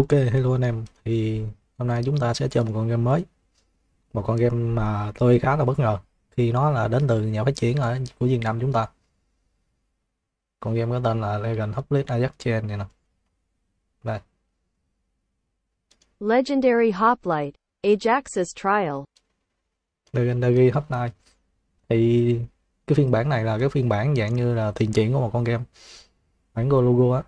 Ok, hello anh em. Thì hôm nay chúng ta sẽ chơi một con game mới. Một con game mà tôi khá là bất ngờ khi nó là đến từ nhà phát triển ở của Việt Nam chúng ta. Con game có tên là Legend Hopeless Ajax Chain này nè. Đây, Legendary Hoplite, Ajax's Trial. Legendary Hotline. Thì cái phiên bản này là cái phiên bản dạng như là tiền triển của một con game. Bản Go Logo á.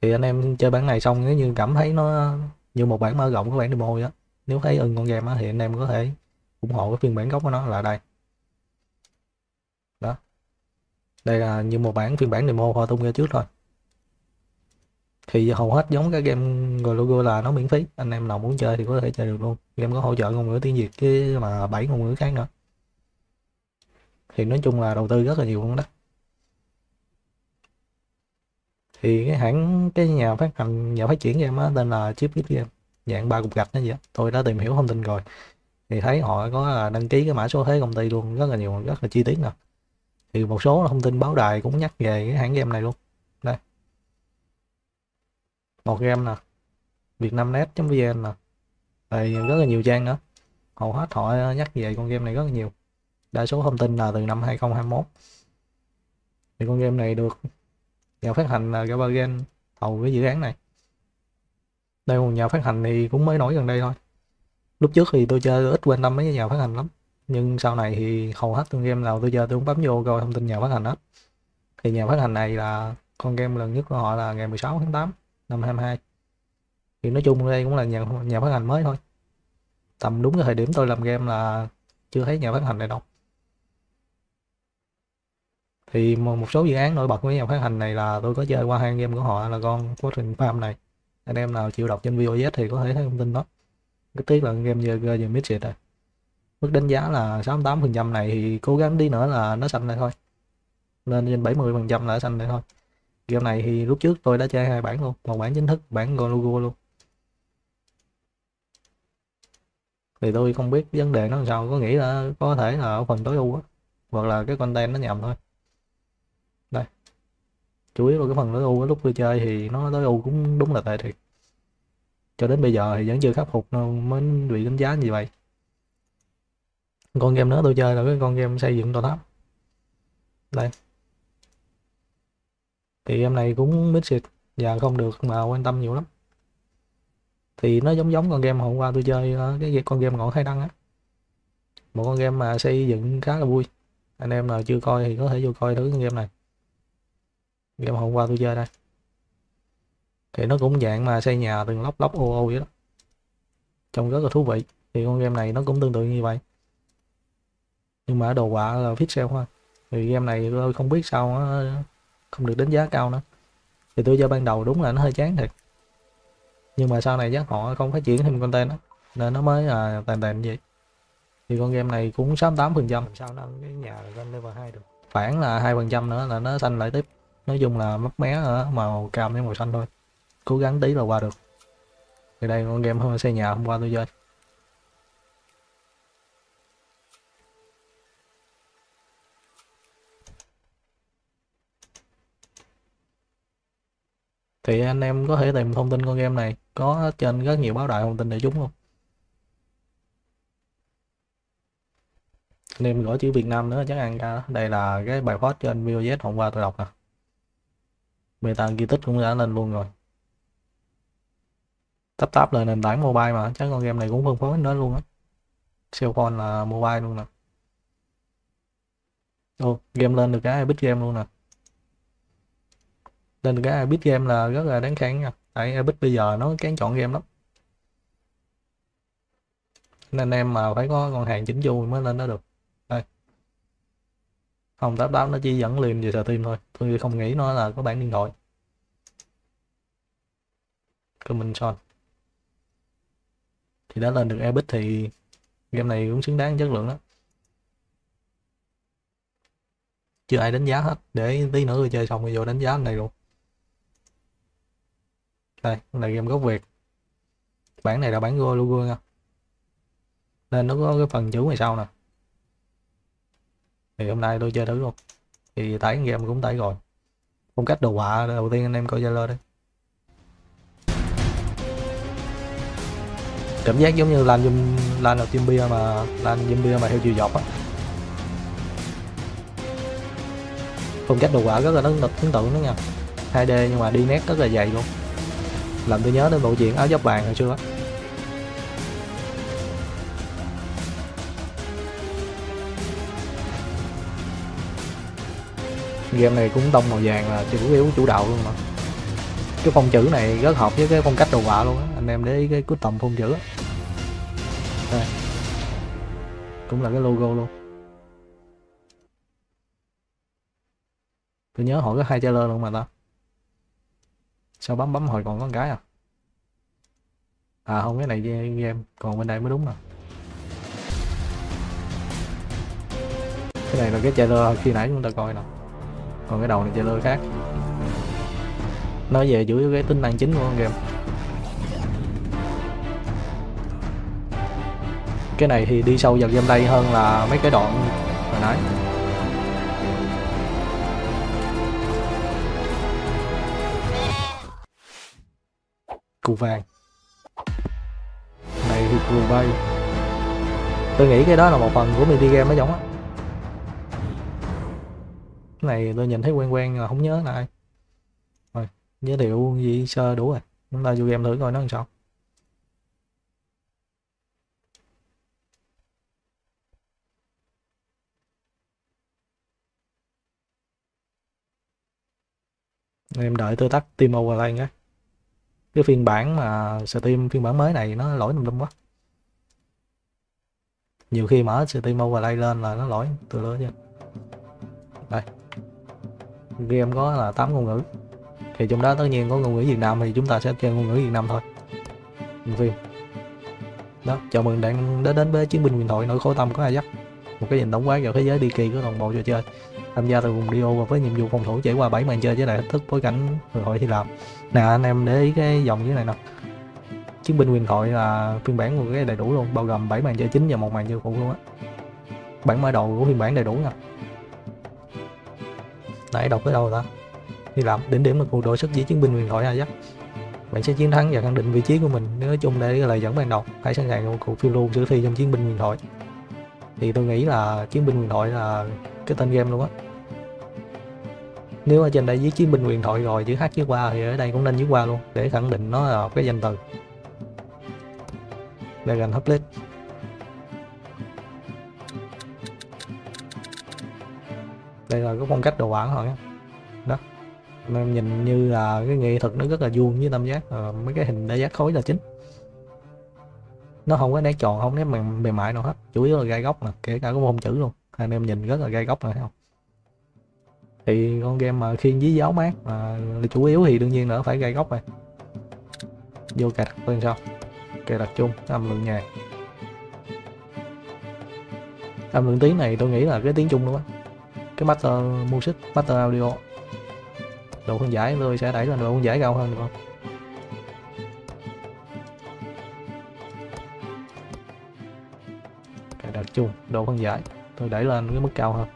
Thì anh em chơi bản này xong, nếu như cảm thấy nó như một bản mở rộng của bản demo á. Nếu thấy ưng con game á thì anh em có thể ủng hộ cái phiên bản gốc của nó là đây. Đó. Đây là như một bản phiên bản demo họ tung ra trước thôi. Thì hầu hết giống các game rồi Logo là nó miễn phí. Anh em nào muốn chơi thì có thể chơi được luôn. Game có hỗ trợ ngôn ngữ tiếng Việt chứ mà bảy ngôn ngữ khác nữa. Thì nói chung là đầu tư rất là nhiều luôn đó. Thì cái hãng, cái nhà phát hành, nhà phát triển game á, tên là Chipbit Game. Dạng ba cục gạch đó vậy tôi đã tìm hiểu thông tin rồi. Thì thấy họ có à, đăng ký cái mã số thuế công ty luôn. Rất là nhiều, rất là chi tiết nè. Thì một số thông tin báo đài cũng nhắc về cái hãng game này luôn. Đây. Một game nè. Vietnamnet.vn nè. Đây, rất là nhiều trang nữa. Hầu hết họ nhắc về con game này rất là nhiều. Đa số thông tin là từ năm 2021 thì con game này được nhà phát hành là Gabagen thầu cái dự án này. Đây một nhà phát hành thì cũng mới nổi gần đây thôi. Lúc trước thì tôi chơi ít quan tâm mấy cái nhà phát hành lắm. Nhưng sau này thì hầu hết con game nào tôi chơi tôi cũng bấm vô coi thông tin nhà phát hành hết. Thì nhà phát hành này là con game lần nhất của họ là ngày 16 tháng 8 năm 22 thì nói chung đây cũng là nhà, nhà phát hành mới thôi. Tầm đúng cái thời điểm tôi làm game là chưa thấy nhà phát hành này đâu thì một số dự án nổi bật của nhà phát hành này là tôi có chơi qua hai game của họ, là con Fortune Farm này. Anh em nào chịu đọc trên VOS thì có thể thấy thông tin đó. Cái tiếc là game giờ giờ mid rồi mức đánh giá là 68 phần trăm này thì cố gắng đi nữa là nó xanh lại thôi. Nên trên 70 phần trăm là nó xanh lại thôi. Game này thì lúc trước tôi đã chơi hai bản luôn, một bản chính thức, bản logo luôn. Thì tôi không biết vấn đề nó làm sao, có nghĩ là có thể là ở phần tối ưu á, hoặc là cái content nó nhầm thôi chủ yếu là cái phần tối ưu lúc tôi chơi thì nó tối ưu cũng đúng là tệ thiệt. Cho đến bây giờ thì vẫn chưa khắc phục nó mới bị đánh giá như vậy. Con game nữa tôi chơi là cái con game xây dựng tòa tháp. Đây. Thì em này cũng mix xịt và không được mà quan tâm nhiều lắm. Thì nó giống giống con game hôm qua tôi chơi ờ, cái con game ngọn khai đăng á. Một con game mà xây dựng khá là vui. Anh em nào chưa coi thì có thể vô coi thử con game này game hôm qua tôi chơi đây. Thì nó cũng dạng mà xây nhà từng lóc lóc ô ô vậy đó. Trông rất là thú vị. Thì con game này nó cũng tương tự như vậy. Nhưng mà đồ họa là pixel thôi. Thì game này tôi không biết sao nó không được đánh giá cao nữa. Thì tôi chơi ban đầu đúng là nó hơi chán thiệt. Nhưng mà sau này chắc họ không phát triển thêm content đó nên nó mới là tàn tàn vậy. Thì con game này cũng 68 phần trăm. Sao nó cái nhà lên level 2 được? Phản là hai phần trăm nữa là nó xanh lại tiếp nói chung là mắt mé ở màu cam với màu xanh thôi. Cố gắng tí là qua được. Thì đây, con game hôm xây nhà, hôm qua tôi chơi. Thì anh em có thể tìm thông tin con game này có trên rất nhiều báo đài thông tin đại chúng luôn anh em gõ chữ Việt Nam nữa, chắc ăn ca đây là cái bài post trên VOZ hôm qua tôi đọc nè beta ghi tích cũng đã lên luôn rồi. Tắp tắp là nền tảng mobile mà, chắc con game này cũng phân phối đến luôn á. Siêu phone là mobile luôn nè. Ô, game lên được cái epic game luôn nè. Lên được cái epic game là rất là đáng khen nha. Tại epic bây giờ nó kén chọn game lắm. Nên em mà phải có con hàng chỉnh chu mới lên đó được không đáp đáp nó chỉ dẫn liền về Steam thôi. Tôi không nghĩ nó là có bản điện thoại. Comment son thì đã lên được Epic thì game này cũng xứng đáng chất lượng đó chưa ai đánh giá hết. Để tí nữa tôi chơi xong rồi vô đánh giá này luôn. Đây là game gốc Việt. Bản này là bản Go logo nha. Nên nó có cái phần chữ ngoài sau nè thì hôm nay tôi chơi thử luôn. Thì tải game cũng tải rồi. Phong cách đồ họa đầu tiên anh em coi Zalo đây cảm giác giống như lan zoom lan team bia mà lan zoom bia mà theo chiều dọc á. Phong cách đồ họa rất là ấn ấn tượng đó nha. 2D nhưng mà đi nét rất là dày luôn. Làm tôi nhớ đến bộ truyện áo giáp vàng hồi xưa á. Game này cũng tông màu vàng là chủ yếu chủ đạo luôn mà. Cái phong chữ này rất hợp với cái phong cách đồ họa luôn á. Anh em để ý cái cuối tầm phong chữ á. Đây. Cũng là cái logo luôn. Tôi nhớ hỏi có hai trailer luôn mà ta. Sao bấm bấm hồi còn có một cái à? À không, cái này game còn bên đây mới đúng nè. Cái này là cái trailer khi nãy chúng ta coi nè còn cái đầu này chơi lơ khác. Nói về chủ yếu cái tính năng chính của con game. Cái này thì đi sâu vào game đây hơn là mấy cái đoạn hồi nãy. Cù vàng này thì cù bay. Tôi nghĩ cái đó là một phần của mini game đó giống á cái này tôi nhìn thấy quen quen là không nhớ là ai. Rồi, giới thiệu gì sơ đủ rồi. Chúng ta vô game thử coi nó làm sao. Em đợi tôi tắt Team Overlay nhé. Cái phiên bản mà Steam phiên bản mới này nó lỗi tùm lum quá. Nhiều khi mở Steam Overlay lên là nó lỗi từ lứa chứ đây game có là 8 ngôn ngữ. Thì trong đó tất nhiên có ngôn ngữ Việt Nam thì chúng ta sẽ chơi ngôn ngữ Việt Nam thôi. Phim đó, chào mừng bạn đến đến với chiến binh huyền thoại nỗi khổ tâm có ai dắt. Một cái nhìn tổng quát vào thế giới đi kỳ của toàn bộ trò chơi. Tham gia từ vùng Dio và với nhiệm vụ phòng thủ trải qua bảy màn chơi với đại thức bối cảnh huyền thoại thì làm. nè, anh em để ý cái dòng như này nè. Chiến binh huyền thoại là phiên bản của cái đầy đủ luôn, bao gồm 7 màn chơi chính và một màn chơi phụ luôn á. Bản mở đầu của phiên bản đầy đủ nha nãy đọc tới đâu rồi ta? Hy Lạp đỉnh điểm là cuộc đổi sức giữa chiến binh huyền thoại Ajax bạn sẽ chiến thắng và khẳng định vị trí của mình. Nói chung đây là lời dẫn ban đầu hãy sẵn sàng một cuộc phiêu lưu sử thi trong chiến binh huyền thoại. Thì tôi nghĩ là chiến binh huyền thoại là cái tên game luôn á. Nếu ở trên đây viết chiến binh huyền thoại rồi, chữ h chữ qua thì ở đây cũng nên viết qua luôn, để khẳng định nó là cái danh từ. Dragon Hublet đây là cái phong cách đồ họa của họ nhé đó. Em nhìn như là cái nghệ thuật nó rất là vuông với tam giác à, mấy cái hình đa giác khối là chính. Nó không có nét tròn không nét mềm, mềm mại nào hết chủ yếu là gai góc mà kể cả cái phong chữ luôn. Anh em nhìn rất là gai góc này không? Thì con game mà khiên với giáo mát mà chủ yếu thì đương nhiên là phải gai góc này vô cài đặt bên sau cài đặt chung âm lượng nhạc. Âm lượng tiếng này tôi nghĩ là cái tiếng chung luôn á cái master music, master audio. Độ phân giải tôi sẽ đẩy lên độ phân giải cao hơn, được không? Cài đặt chung độ phân giải tôi đẩy lên cái mức cao hơn.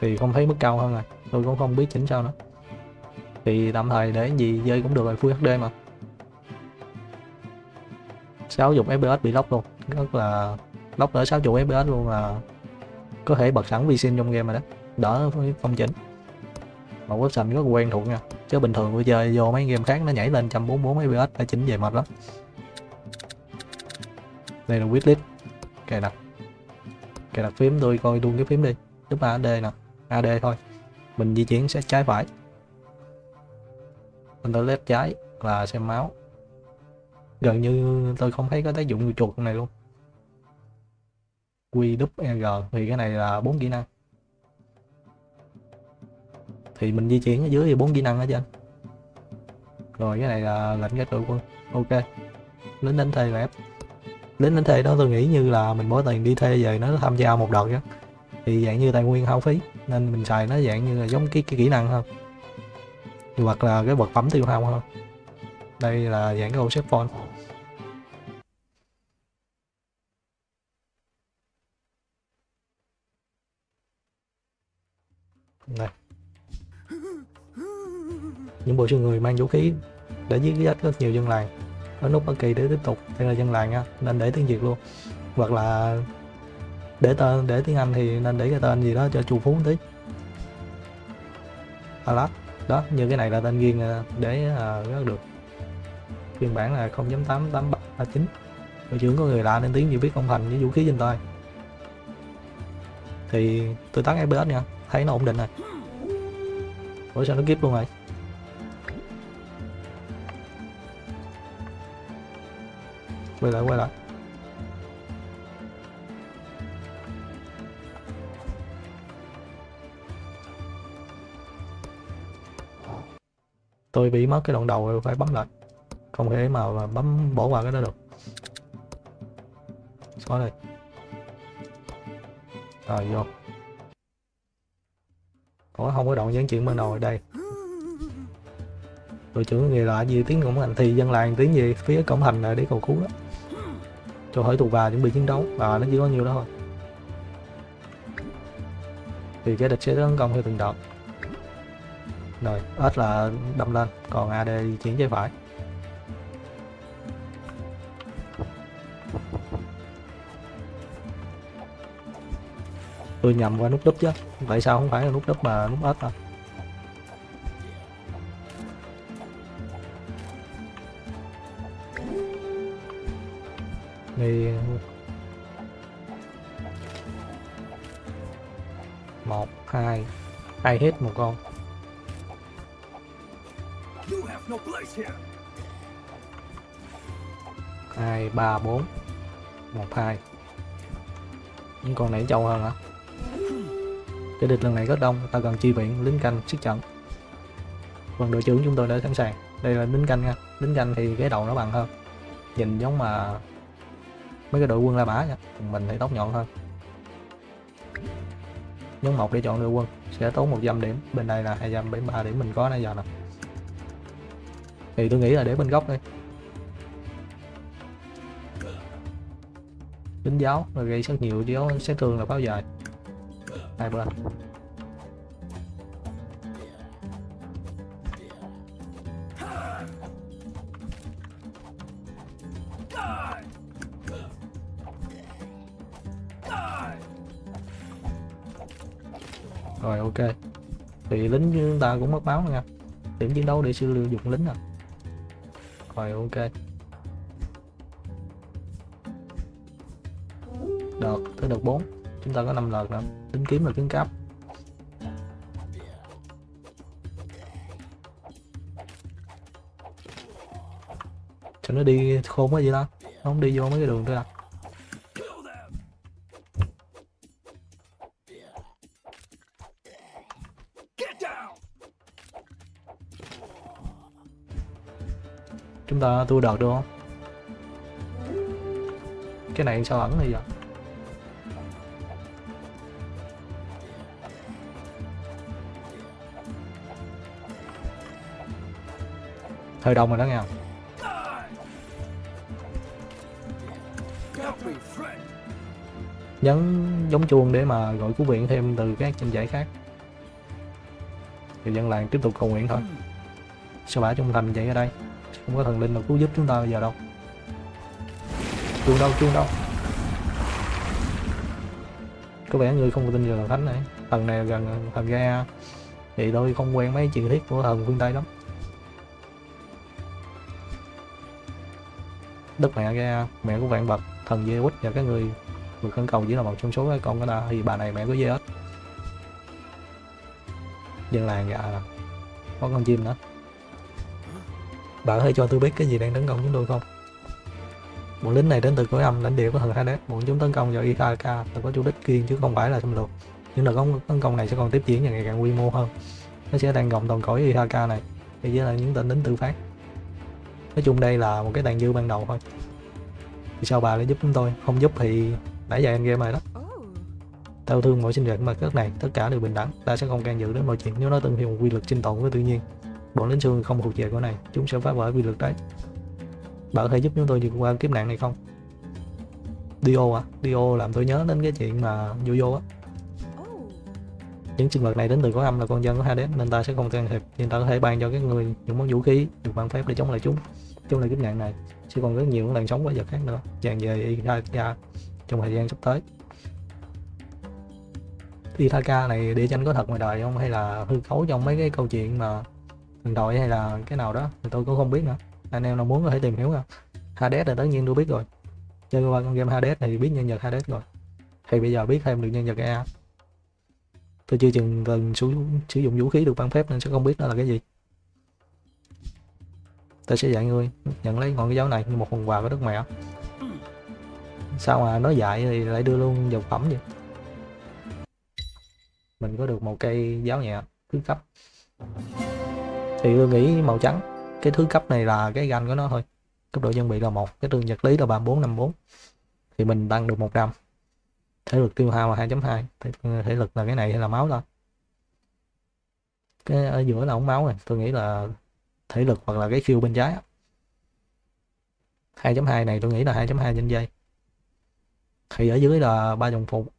Thì không thấy mức cao hơn rồi tôi cũng không biết chỉnh sao nữa. Thì tạm thời để gì chơi cũng được rồi, Full HD mà. 60 fps bị lóc luôn rất là lóc đỡ 60 fps luôn là có thể bật sẵn vi trong game rồi đó. Đỡ không chỉnh mà website rất quen thuộc nha. Chứ bình thường tôi chơi vô mấy game khác nó nhảy lên 144 fps phải chỉnh về mệt lắm. Đây là wishlist cài đặt. Cài đặt phím tôi coi luôn cái phím đi. Giúp AD nè. AD thôi. Mình di chuyển sẽ trái phải. Mình led trái là xem máu. Gần như tôi không thấy có tác dụng chuột này luôn. QWEG thì cái này là bốn kỹ năng. Thì mình di chuyển ở dưới thì bốn kỹ năng ở trên rồi cái này là lệnh cái đội quân ok. Lính đánh thuê là ép. Lính đánh thuê đó tôi nghĩ như là mình bỏ tiền đi thuê về nó tham gia một đợt chứ thì dạng như tài nguyên hao phí nên mình xài nó dạng như là giống cái, cái kỹ năng hơn hoặc là cái vật phẩm tiêu hao hơn đây là dạng cái ô xếp phone này. Những bộ xương người mang vũ khí để giết chết rất nhiều dân làng. Ở nút bất kỳ để tiếp tục đây là dân làng nha nên để tiếng việt luôn. Hoặc là để tên để tiếng anh thì nên để cái tên gì đó cho chu phú một tí. Alat đó như cái này là tên riêng à, để à, uh, rất được. Phiên bản là 0.8839 đội trưởng có người lạ nên tiếng chỉ biết ông thành với vũ khí trên tay. Thì tôi tắt FPS nha thấy nó ổn định rồi. Ủa, sao nó kiếp luôn rồi? Quay lại quay lại. Tôi bị mất cái đoạn đầu rồi, phải bấm lại. Không thể mà mà bấm, bỏ qua cái đó được. Xóa đây rồi, vô. Ủa, không có đoạn dẫn chuyện ban đầu ở đây. Đội trưởng người là gì tiếng cổng thành thì dân làng tiếng gì, phía cổng thành là để cầu cứu đó. Cho hỏi tù và chuẩn bị chiến đấu và nó chỉ có nhiều đó thôi. Thì cái địch sẽ tấn công theo từng đợt. Rồi S là đâm lên, còn AD chuyển trái phải. Tôi nhầm qua nút đúp chứ. Tại sao không phải là nút đúp mà nút ếch à đi một, hai. Ai hết một con? Hai, ba, bốn. Một, hai. Những con này trâu hơn hả? Cái địch lần này rất đông ta cần chi viện, lính canh sức trận. Phần đội trưởng chúng tôi đã sẵn sàng. Đây là lính canh nha. Lính canh thì cái đầu nó bằng hơn. Nhìn giống mà mấy cái đội quân la mã nha. Mình thì tóc nhọn hơn. Nhấn một để chọn đội quân. Sẽ tốn 100 điểm. Bên đây là 273 điểm mình có nãy giờ nè. Thì tôi nghĩ là để bên góc đây lính giáo là gây rất nhiều giáo, sát thương là pháo dài hai bên rồi, ok. Thì lính chúng ta cũng mất máu nha. Điểm chiến đấu để sử dụng lính à? Rồi, ok. Đợt tới đợt 4 chúng ta có 5 lần nữa tính kiếm là kiếm cấp cho nó đi khôn quá vậy đó. Nó không đi vô mấy cái đường thôi à. Chúng ta tua đợt được không? Cái này sao ẩn này vậy? Hơi đông rồi đó nghe không? Nhấn giống chuông để mà gọi cứu viện thêm từ các trên giải khác. Thì dân làng tiếp tục cầu nguyện thôi. Sao bả trung thành vậy ở đây? Không có thần linh nào cứu giúp chúng ta bây giờ đâu. Chuông đâu chuông đâu? Có vẻ người không có tin vào thần thánh này. Thần này gần thần ga thì tôi không quen mấy truyền thuyết của thần phương tây lắm. Đức mẹ ra, mẹ của vạn vật thần dê quýt và các người người khẩn cầu chỉ là một trong số các con của ta. Thì bà này mẹ của dê ếch dân làng dạ có con chim nữa. Bạn hãy cho tôi biết cái gì đang tấn công chúng tôi không? Bọn lính này đến từ cõi âm, lãnh địa của thần Hades. Bọn chúng tấn công vào Ithaka, là có chủ đích kiên chứ không phải là xâm lược. Những đợt tấn công này sẽ còn tiếp diễn và ngày càng quy mô hơn. Nó sẽ đang gồng toàn cõi Ithaka này. Thì chỉ là những tên lính tự phát nói chung đây là một cái tàn dư ban đầu thôi thì sao bà lại giúp chúng tôi không giúp thì nãy giờ em game này đó Tao thương mọi sinh vật mà đất này, tất cả đều bình đẳng. Ta sẽ không can dự đến mọi chuyện nếu nó tuân theo một quy luật sinh tồn với tự nhiên. Bọn lính xương không thuộc về của này, chúng sẽ phá vỡ quy luật đấy. Bạn có thể giúp chúng tôi vượt qua kiếp nạn này không? Dio à? Dio làm tôi nhớ đến cái chuyện mà Yo-Yo á. những sinh vật này đến từ có âm là con dân của Hades nên ta sẽ không can thiệp nhưng ta có thể ban cho các người những món vũ khí được ban phép để chống lại chúng chống là kiếp nạn này sẽ còn rất nhiều những làn sóng quái vật khác nữa. Dàn về Ithaka trong thời gian sắp tới. Ithaka này địa danh có thật ngoài đời không? Hay là hư cấu trong mấy cái câu chuyện mà thần đội hay là cái nào đó? Thì tôi cũng không biết nữa. Anh em nào muốn có thể tìm hiểu không Hades là tất nhiên tôi biết rồi. Chơi qua con game Hades này thì biết nhân vật Hades rồi. Thì bây giờ biết thêm được nhân vật A. Tôi chưa chừng từng sử, sử dụng vũ khí được ban phép nên sẽ không biết nó là cái gì tôi sẽ dạy ngươi nhận lấy ngọn cái giáo này như một phần quà của đức mẹ. Sao mà nói dạy thì lại đưa luôn dược phẩm vậy? Mình có được một cây giáo nhẹ thứ cấp. Thì tôi nghĩ màu trắng. Cái thứ cấp này là cái ganh của nó thôi. Cấp độ dân bị là một cái trường nhật lý là ba bốn năm bốn. Thì mình tăng được một trăm. Thể lực tiêu hao là 2.2 thể, thể lực là cái này hay là máu thôi cái ở giữa là ống máu này tôi nghĩ là thể lực hoặc là cái khiêu bên trái 2.2 này tôi nghĩ là 2.2 trên giây thì ở dưới là ba dòng phục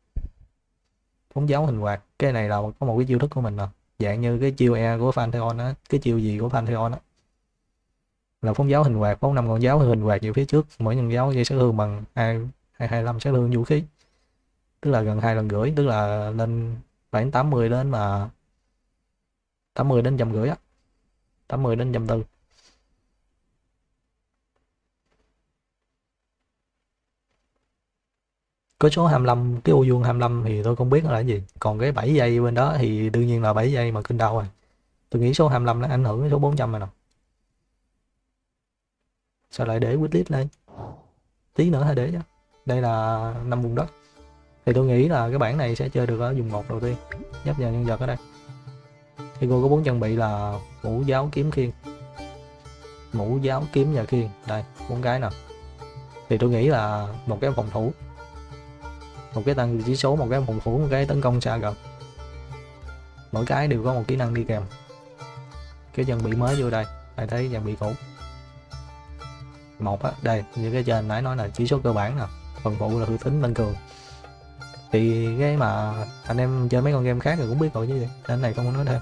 phóng giáo hình quạt. Cái này là có một cái chiêu thức của mình nè dạng như cái chiêu e của Pantheon á, cái chiêu gì của Pantheon á. Là phóng giáo hình quạt, phóng năm con giáo hình quạt về phía trước, mỗi nhân giáo gây sát thương bằng hai hai hai năm sát thương vũ khí. Tức là gần hai lần rưỡi tức là lên khoảng 80 đến mà 80 đến trăm rưỡi á. 80 đến trăm tư. Có số 25 cái ô vuông 25 thì tôi không biết là cái gì. Còn cái 7 giây bên đó thì đương nhiên là 7 giây mà kinh đau rồi. Tôi nghĩ số 25 nó ảnh hưởng đến số 400 rồi nè. Sao lại để widget lên? Tí nữa hay để chứ. Đây là năm vùng đất. Thì tôi nghĩ là cái bản này sẽ chơi được ở vùng một đầu tiên. Nhấp vào nhân vật ở đây thì cô có bốn trang bị là mũ giáo kiếm khiên. Mũ giáo kiếm và khiên. Đây bốn cái nè. Thì tôi nghĩ là một cái phòng thủ. Một cái tăng chỉ số, một cái phòng thủ, một cái tấn công xa gần. Mỗi cái đều có một kỹ năng đi kèm. Cái trang bị mới vô đây. Phải thấy trang bị cũ? Một á, đây, như cái trên nãy nói là chỉ số cơ bản nè. Phần phụ là hư tính tăng cường. Thì cái mà anh em chơi mấy con game khác thì cũng biết rồi chứ gì nên này không có nói thêm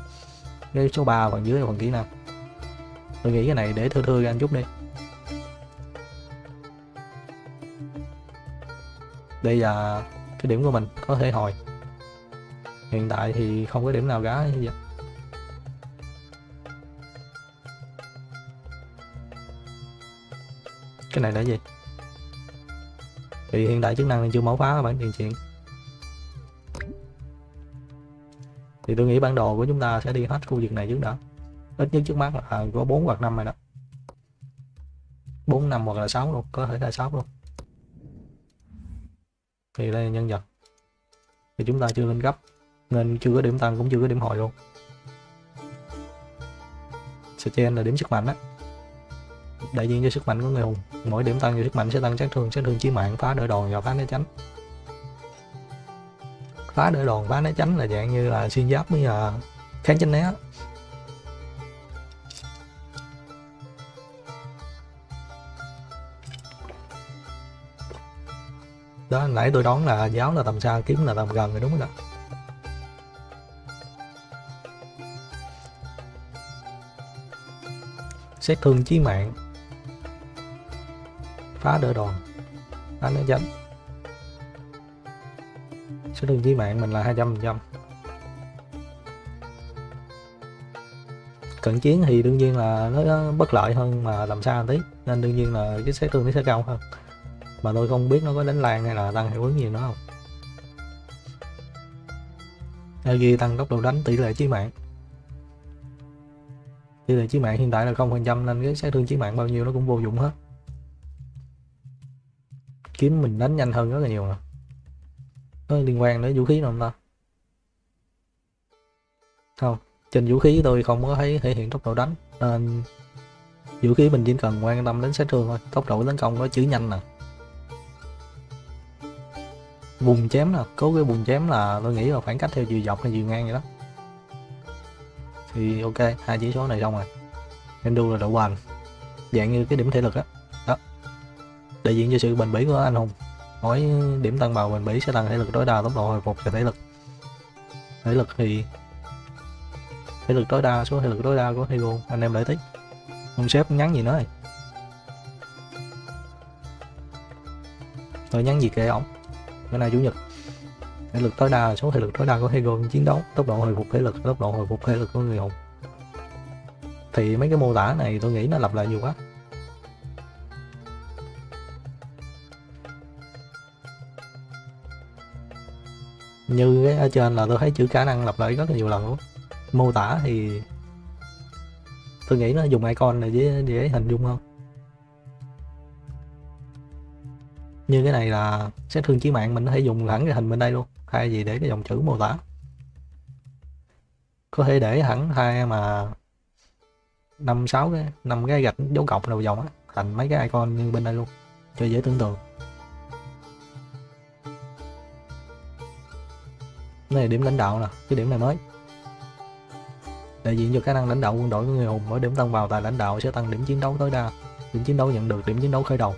cái số 3 phần dưới là phần kỹ năng. Tôi nghĩ cái này để thưa thưa ra anh chút đi. Đây là cái điểm của mình, có thể hồi. Hiện tại thì không có điểm nào gá như vậy. Cái này là gì? Thì hiện tại chức năng này chưa mẫu phá bản tiền chuyện thì tôi nghĩ bản đồ của chúng ta sẽ đi hết khu vực này trước đã. Ít nhất trước mắt là à, có 4 hoặc 5 này đó. 4 năm hoặc là 6 luôn, có thể là 6 luôn. Thì đây là nhân vật. Thì chúng ta chưa lên cấp, nên chưa có điểm tăng cũng chưa có điểm hồi luôn. Trên là điểm sức mạnh á. Đại diện cho sức mạnh của người hùng. Mỗi điểm tăng cho sức mạnh sẽ tăng sát thương sát thương chí mạng phá đỡ đòn và phá né tránh phá đỡ đòn, phá né tránh là dạng như là xuyên giáp với là kháng tránh né đó, nãy tôi đoán là giáo là tầm xa, kiếm là tầm gần rồi, đúng không đó xét thương chí mạng, phá đỡ đòn, phá né tránh số thương chí mạng mình là 200 phần trăm. Cận chiến thì đương nhiên là nó bất lợi hơn mà làm xa tí, nên đương nhiên là cái xét thương nó sẽ cao hơn. Mà tôi không biết nó có đánh lan hay là tăng hiệu ứng gì nữa không. Ở ghi tăng tốc độ đánh tỷ lệ chí mạng. Tỷ lệ chí mạng hiện tại là không phần trăm, nên cái sát thương chí mạng bao nhiêu nó cũng vô dụng hết. Kiếm mình đánh nhanh hơn rất là nhiều nè có liên quan đến vũ khí nào không ta? Không, trên vũ khí tôi không có thấy thể hiện tốc độ đánh, nên vũ khí mình chỉ cần quan tâm đến sát thương thôi. Tốc độ tấn công nó chữ nhanh nè. Vùng chém nè, có cái vùng chém là tôi nghĩ là khoảng cách theo chiều dọc hay chiều ngang vậy đó. Thì ok, hai chỉ số này xong rồi. Endu là độ bền dạng như cái điểm thể lực á. Đó. đại diện cho sự bền bỉ của anh hùng mỗi điểm tăng bào bền bỉ sẽ tăng thể lực tối đa tốc độ hồi phục và thể lực. Thể lực thì, thể lực tối đa số thể lực tối đa của hero anh em để thích ông sếp nhắn gì nói? Tôi nhắn gì kệ ổng bữa nay chủ nhật. Thể lực tối đa, số thể lực tối đa của hero chiến đấu, tốc độ hồi phục thể lực, tốc độ hồi phục thể lực của người hùng. Thì mấy cái mô tả này tôi nghĩ nó lặp lại nhiều quá. Như cái ở trên là tôi thấy chữ khả năng lặp lại rất là nhiều lần luôn. Mô tả thì tôi nghĩ nó dùng icon này dễ dễ hình dung hơn. Như cái này là xét thương chí mạng, mình có thể dùng hẳn cái hình bên đây luôn. Thay vì để cái dòng chữ mô tả. Có thể để hẳn hai mà năm sáu cái, năm cái gạch dấu cộng đầu dòng á, thành mấy cái icon như bên đây luôn, cho dễ tưởng tượng. Này này điểm lãnh đạo nè, cái điểm này mới. Đại diện cho khả năng lãnh đạo quân đội của người hùng, mỗi điểm tăng vào tài lãnh đạo sẽ tăng điểm chiến đấu tối đa. Điểm chiến đấu nhận được, điểm chiến đấu khởi đầu.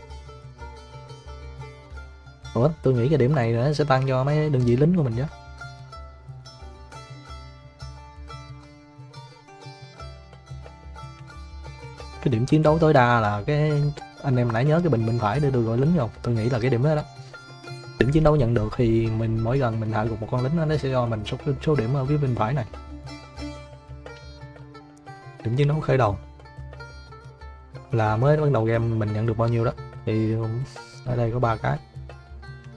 Ủa, tôi nghĩ cái điểm này nó sẽ tăng cho mấy đơn vị lính của mình chứ cái điểm chiến đấu tối đa là cái, anh em nãy nhớ cái bình bên phải để tôi gọi lính không? Tôi nghĩ là cái điểm đó đó điểm chiến đấu nhận được thì mình mỗi lần mình hạ gục một con lính đó, nó sẽ cho mình số, số điểm ở phía bên phải này. Điểm chiến đấu khởi đầu. Là mới bắt đầu game mình nhận được bao nhiêu đó. Thì ở đây có ba cái.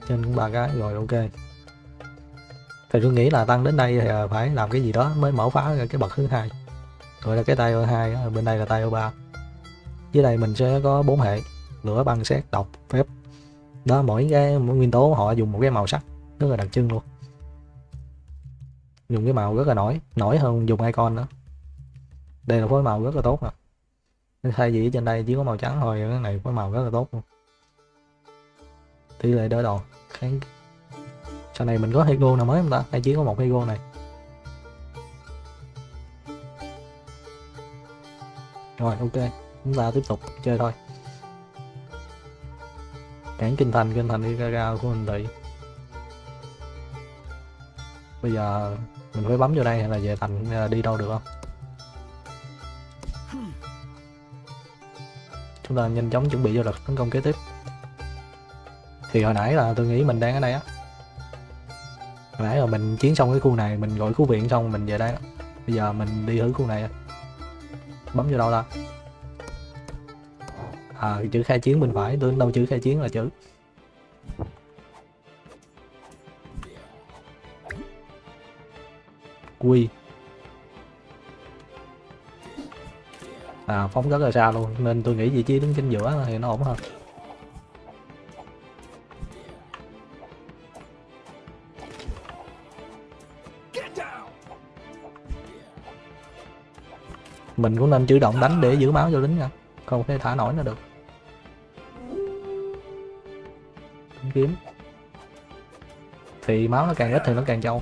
Trên cũng ba cái rồi ok. Thì tôi nghĩ là tăng đến đây thì phải làm cái gì đó mới mở phá cái bậc thứ hai. Gọi là cái tay o hai bên đây là tay o ba. Dưới đây mình sẽ có bốn hệ lửa băng xét độc phép đó, mỗi cái mỗi nguyên tố họ dùng một cái màu sắc rất là đặc trưng luôn. Dùng cái màu rất là nổi nổi hơn dùng icon nữa. Đây là phối màu rất là tốt nè. Thay vì trên đây chỉ có màu trắng thôi, cái này phối màu rất là tốt luôn. Tỷ lệ đỡ đòn Kháng... sau này mình có hero nào mới không ta? Hay chỉ có một hero này? Rồi, ok. Chúng ta tiếp tục chơi thôi cản kinh thành kinh thành đi ra của mình tị bây giờ mình phải bấm vô đây hay là về thành hay là đi đâu được không? Chúng ta nhanh chóng chuẩn bị cho đợt tấn công kế tiếp. Thì hồi nãy là tôi nghĩ mình đang ở đây á. Hồi nãy là mình chiến xong cái khu này, mình gọi cứu viện xong mình về đây đó bây giờ mình đi thử khu này bấm vô đâu ta? À chữ khai chiến bên phải tôi đâu chữ khai chiến là chữ. Quy. À phóng rất là xa luôn, nên tôi nghĩ vị trí đứng chính giữa thì nó ổn hơn. Mình cũng nên chủ động đánh để giữ máu cho lính nha, không thể thả nổi nó được. Kiếm. Thì máu nó càng ít thì nó càng trâu.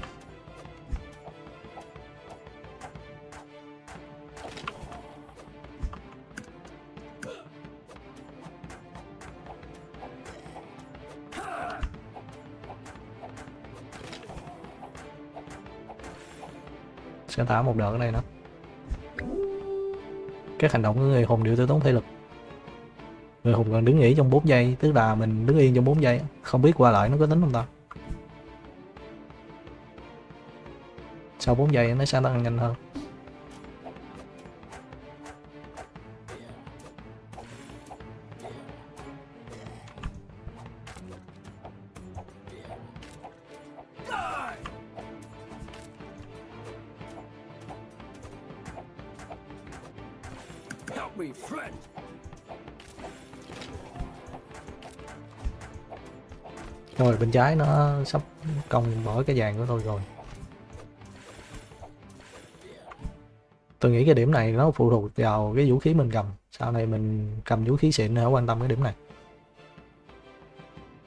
Sẽ thả một đợt ở đây nữa các hành động của người hùng đều tiêu tốn thể lực người hùng cần đứng nghỉ trong 4 giây tức là mình đứng yên trong 4 giây. Không biết qua lại nó có tính không ta? Sau 4 giây nó sẽ tăng nhanh hơn. Bên trái nó sắp công bỏ cái vàng của tôi rồi. Tôi nghĩ cái điểm này nó phụ thuộc vào cái vũ khí mình cầm. Sau này mình cầm vũ khí xịn thì không quan tâm cái điểm này.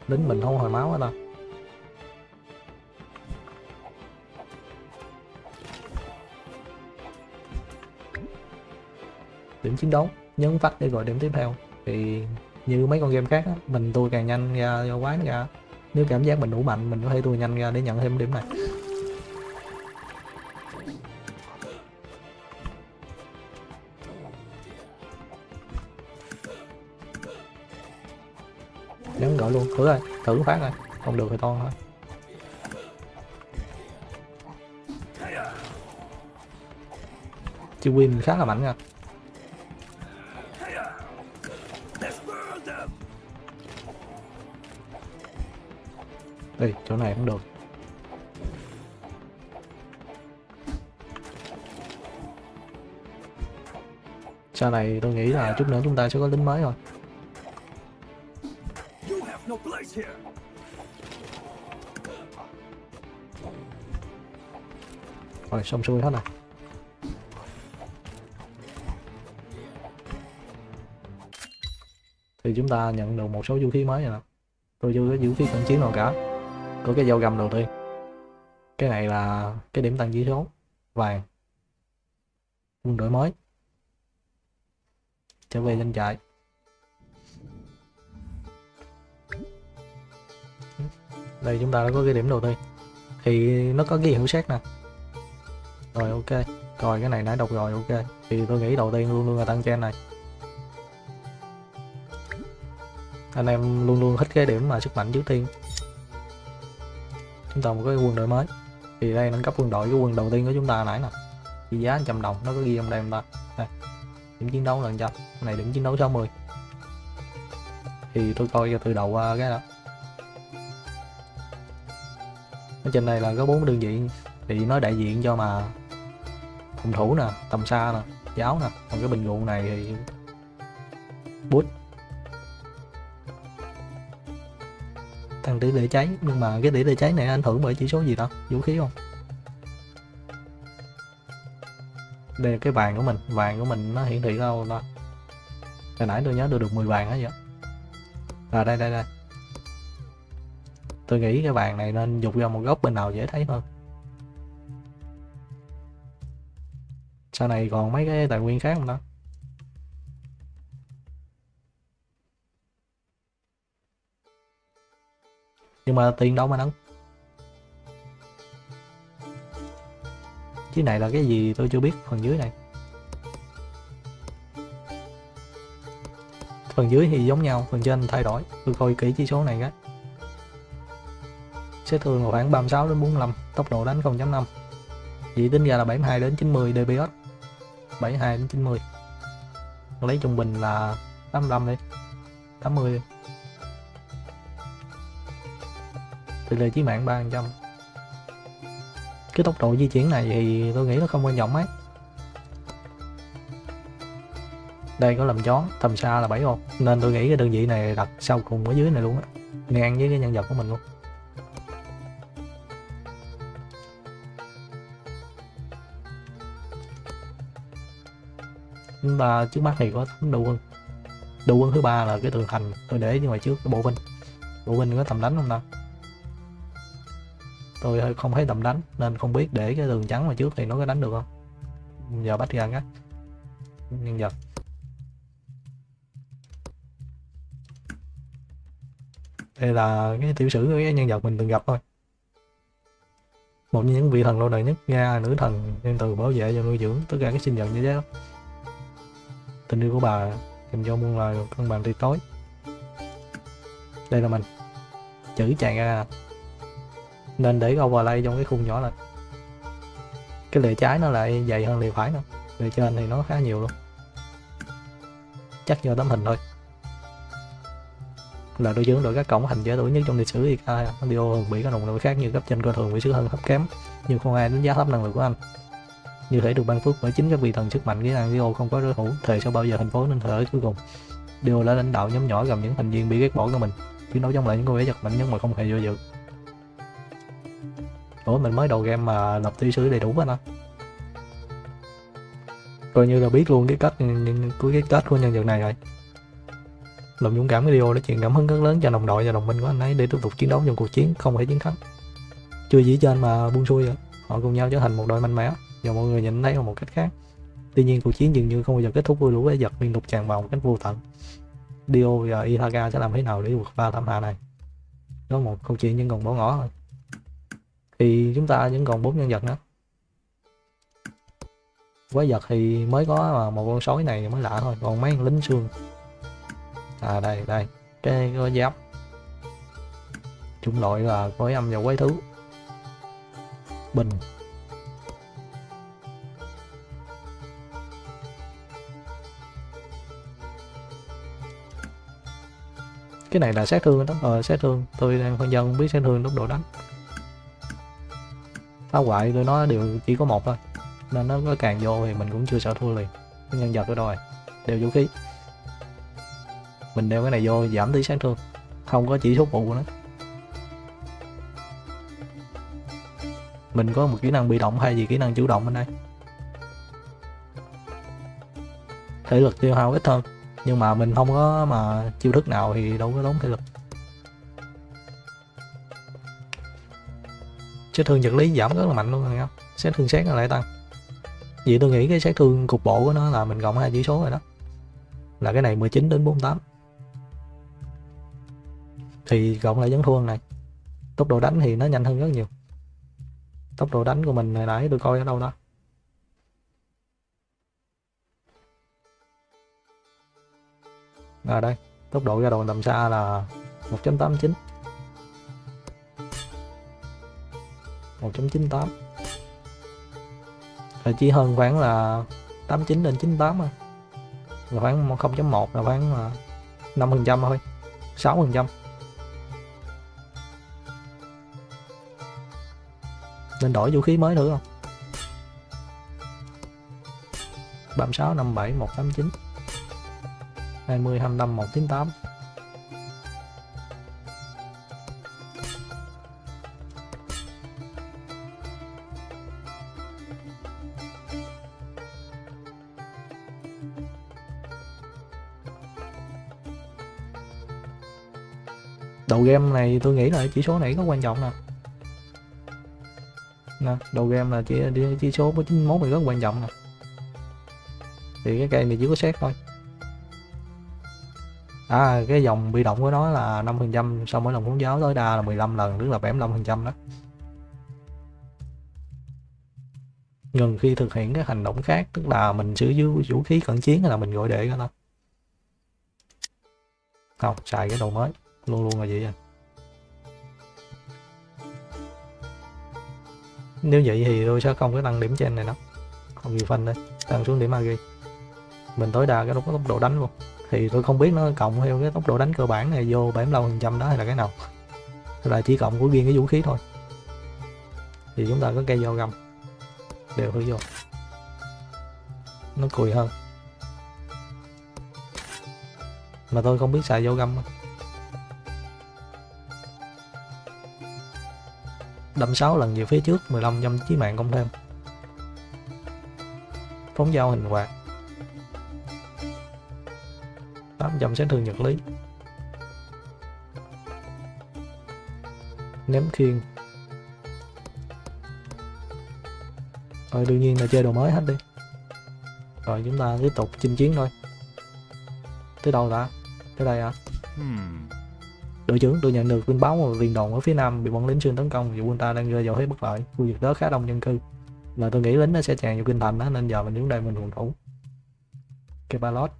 Lính mình không hồi máu hết đâu. Điểm chiến đấu, nhấn vắt để gọi điểm tiếp theo. Thì như mấy con game khác mình tôi càng nhanh ra do quái nó ra nếu cảm giác mình đủ mạnh, mình có thể tua nhanh ra để nhận thêm điểm này. Nhấn gọi luôn, thử rồi thử phát rồi không được thì to thôi. Chứ win khá là mạnh nha. Ê, chỗ này cũng được. Sau này tôi nghĩ là chút nữa chúng ta sẽ có lính mới rồi. Rồi xong xuôi hết rồi. Thì chúng ta nhận được một số vũ khí mới rồi nè tôi chưa có vũ khí cận chiến nào cả của cái dao găm đầu tiên. Cái này là cái điểm tăng chỉ số vàng. Quân đội mới. Trở về doanh trại. Đây, chúng ta đã có cái điểm đầu tiên. Thì nó có cái hiệu xét nè. Rồi, ok. Rồi, cái này nãy đọc rồi, ok. Thì tôi nghĩ đầu tiên luôn luôn là tăng trên này. Anh em luôn luôn thích cái điểm mà sức mạnh trước tiên chúng ta một cái quân đội mới. Thì đây, nâng cấp quân đội, cái quân đầu tiên của chúng ta nãy nè. Trị giá 100 đồng, nó có ghi trong đây không ta? Đây, điểm chiến đấu là 100 này điểm chiến đấu 60 thì tôi coi từ đầu qua cái đó. Ở trên đây là có bốn đơn vị. Thì nó đại diện cho mà phòng thủ nè, tầm xa nè, giáo nè. Còn cái bình luận này thì bút. Tăng tỷ lệ cháy. Nhưng mà cái tỷ lệ cháy này ảnh hưởng bởi chỉ số gì đó vũ khí không? Đây là cái vàng của mình. Vàng của mình nó hiển thị đâu đó hồi nãy tôi nhớ tôi được 10 vàng hết vậy. À đây đây đây. Tôi nghĩ cái vàng này nên dục ra một góc bên nào dễ thấy hơn. Sau này còn mấy cái tài nguyên khác không đó nhưng mà tiền đâu mà nâng chứ này là cái gì tôi chưa biết phần dưới này. Phần dưới thì giống nhau, phần trên thay đổi. Tôi coi kỹ chỉ số này cái. Sẽ thường khoảng 36 đến 45 tốc độ đánh 0.5 vậy tính ra là 72 đến 90 dps 72 đến 90 lấy trung bình là 85 đi. 80 đi tỷ lệ chí mạng 300 cái tốc độ di chuyển này thì tôi nghĩ nó không quan trọng mấy. Đây có làm chó, tầm xa là 7 ô nên tôi nghĩ cái đơn vị này đặt sau cùng ở dưới này luôn á. Ngang với cái nhân vật của mình luôn. Chúng ta trước mắt thì có tấm đầu quân. Đầu quân thứ ba là cái tường thành tôi để nhưng mà trước cái bộ binh bộ binh có tầm đánh không ta? Tôi không thấy tầm đánh, nên không biết để cái đường trắng mà trước thì nó có đánh được không. Giờ bắt ra á nhân vật đây là cái tiểu sử của cái nhân vật mình từng gặp thôi. Một trong những vị thần lâu đời nhất nga nữ thần nhân từ bảo vệ và nuôi dưỡng tất cả các sinh vật như thế tình yêu của bà dành cho muôn loài cân bằng tuyệt tối. Đây là mình. Chữ chàng ra nên để overlay trong cái khung nhỏ lại. Cái lề trái nó lại dày hơn lề phải nữa. Lề trên thì nó khá nhiều luôn. Chắc do tấm hình thôi. Là đối dưỡng đội các cổng hành dễ tuổi nhất trong lịch sử IK Audio thường bị các đồng đội khác như cấp trên coi thường bị sứ hơn thấp kém. Nhưng không ai đánh giá thấp năng lực của anh. Như thể được ban phước bởi chính các vị thần sức mạnh khiến năng Dio không có đối thủ. Thề sau bao giờ thành phố nên thở cuối cùng. Dio đã lãnh đạo nhóm nhỏ gồm những thành viên bị ghét bỏ của mình. Chiến đấu chống lại những cô bé giật mạnh nhưng mà không hề do dự. Ủa mình mới đầu game mà lập tiểu sử đầy đủ anh á. Coi như là biết luôn cái cách của cái cách của nhân vật này rồi. Lòng dũng cảm video đã truyền cảm hứng rất lớn cho đồng đội và đồng minh của anh ấy để tiếp tục chiến đấu trong cuộc chiến, không thể chiến thắng. Chưa dĩ trên mà buông xuôi rồi họ cùng nhau trở thành một đội mạnh mẽ, và mọi người nhìn thấy một cách khác. Tuy nhiên cuộc chiến dường như không bao giờ kết thúc vui lũ với giật liên tục tràn vào một cách vô tận. Dio và Ithaca sẽ làm thế nào để vượt qua thảm họa này? Đó một câu chuyện nhưng còn bỏ ngỏ thôi thì chúng ta vẫn còn bốn nhân vật nữa. Quái vật thì mới có mà một con sói này mới lạ thôi, còn mấy con lính xương. À đây đây, cái cái giáp. Chủng loại là quái âm và quái thú bình. Cái này là sát thương đó ờ sát thương. Tôi đang phân dân không biết sát thương tốc độ đánh phá hoại tụi nó đều chỉ có một thôi. Nên nó có càng vô thì mình cũng chưa sợ thua liền. Cái nhân vật ở đâu rồi? Đều vũ khí. Mình đeo cái này vô giảm tí sát thương không có chỉ số phụ nữa mình có một kỹ năng bị động hay gì kỹ năng chủ động bên đây? Thể lực tiêu hao ít hơn. Nhưng mà mình không có mà chiêu thức nào thì đâu có tốn thể lực. Sát thương vật lý giảm rất là mạnh luôn rồi không sát thương xét là lại tăng. Vậy tôi nghĩ cái sát thương cục bộ của nó là mình cộng hai chỉ số rồi đó. Là cái này 19 đến 48 thì cộng lại chấn thương này. Tốc độ đánh thì nó nhanh hơn rất nhiều. Tốc độ đánh của mình hồi nãy tôi coi ở đâu đó. À đây. Tốc độ ra đòn tầm xa là 1.89 1.98 là chỉ hơn khoảng là 89 đến 98 thôi. Là khoảng 0.1 là khoảng à, 5 phần trăm thôi 6 phần trăm. Nên đổi vũ khí mới thử không? 36 57 189 20 25 198 game này tôi nghĩ là chỉ số này có quan trọng nè. Nè, đầu game là chỉ chỉ số 91 này rất quan trọng nè. Thì cái cây này chỉ có xét thôi. À cái dòng bị động của nó là 5% so với đồng cuốn giáo tối đa là 15 lần, tức là 75% đó. Ngừng khi thực hiện các hành động khác, tức là mình sử dụng vũ khí cận chiến là mình gọi để cái đó không, xài cái đồ mới luôn luôn là vậy à nếu vậy thì tôi sẽ không có tăng điểm trên này đâu. Không gì phân đây tăng xuống điểm agi mình tối đa cái tốc độ đánh luôn. Thì tôi không biết nó cộng theo cái tốc độ đánh cơ bản này vô 75% đó hay là cái nào. Là chỉ cộng của riêng cái vũ khí thôi. Thì chúng ta có cây dao găm. Đều thử vô. Nó cùi hơn. Mà tôi không biết xài dao găm đâm 6 lần về phía trước 15 nhâm chí mạng công thêm. Phóng dao hình quạt. 800 sát thương nhật lý. Ném khiên. Rồi đương nhiên là chơi đồ mới hết đi. Rồi, chúng ta tiếp tục chinh chiến thôi. Tới đâu đã? Tới đây à? Hmm đội trưởng tôi nhận được tin báo một viên đồn ở phía nam bị bọn lính xuyên tấn công và quân ta đang rơi vào thế bất lợi. Khu vực đó khá đông dân cư. Là tôi nghĩ lính nó sẽ tràn vào kinh thành đó, nên giờ mình đứng đây mình phòng thủ. Cái balot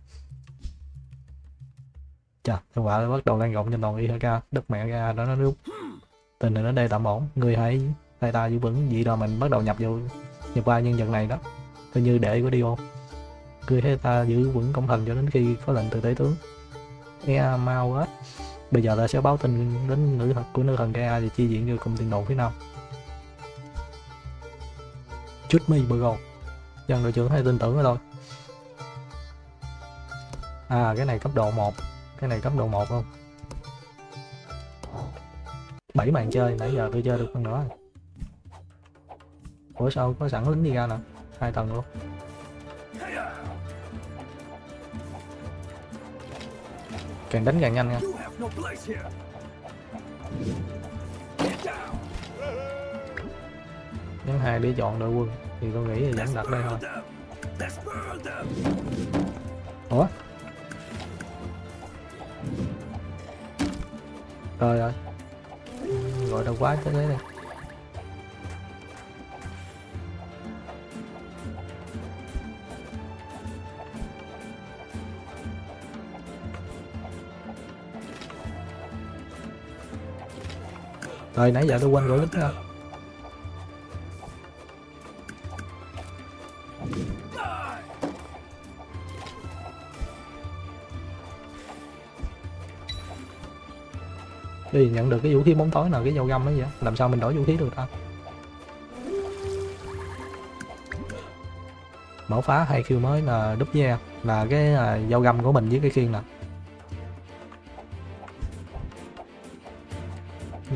chà thằng quả bắt đầu lan rộng trên toàn IHK đất mẹ ra đó nó rút. Tình hình ở đây tạm ổn, người hãy, tay ta giữ vững vậy đó mình bắt đầu nhập vô nhập qua nhân vật này đó. Coi như để của Dio người hãy ta giữ vững công thành cho đến khi có lệnh từ tế tướng. E mau quá bây giờ ta sẽ báo tin đến nữ thần của nữ thần Gaia và chi viện cho cùng tiền đồn phía nam. Chút mi bơ dân đội trưởng hay tin tưởng rồi thôi. À cái này cấp độ 1 cái này cấp độ 1 không? 7 màn chơi, nãy giờ tôi chơi được phần nữa ủa sao có sẵn lính đi ra nè? Hai tầng luôn. Càng đánh càng nhanh nha no place here. Nhấn hai để chọn đội quân thì tôi nghĩ là vẫn đặt đây thôi. ủa? Trời ơi. Gọi đâu quá tới đấy này rồi nãy giờ tôi quên gửi lít ra đi nhận được cái vũ khí bóng tối nào, cái dao găm ấy vậy? Làm sao mình đổi vũ khí được ta? Mở phá hai khiêu mới là đúp ve là cái à, dao găm của mình với cái khiên nè.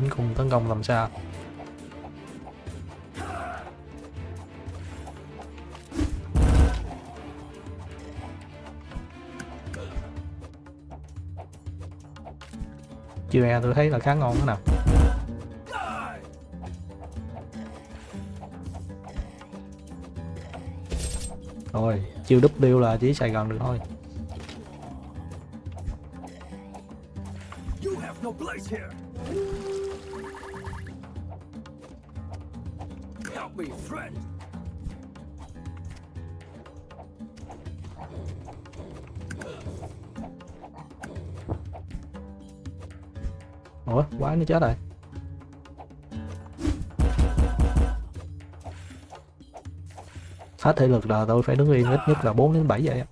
Đến cùng tấn công làm sao? Chiêu e tôi thấy là khá ngon đó nè rồi chiêu đúp điêu là chỉ xài gần được thôi. You have no place here. Be me, ủa quá nó chết rồi. Hết thể lực là tôi phải đứng yên ít nhất là 4 đến 7 vậy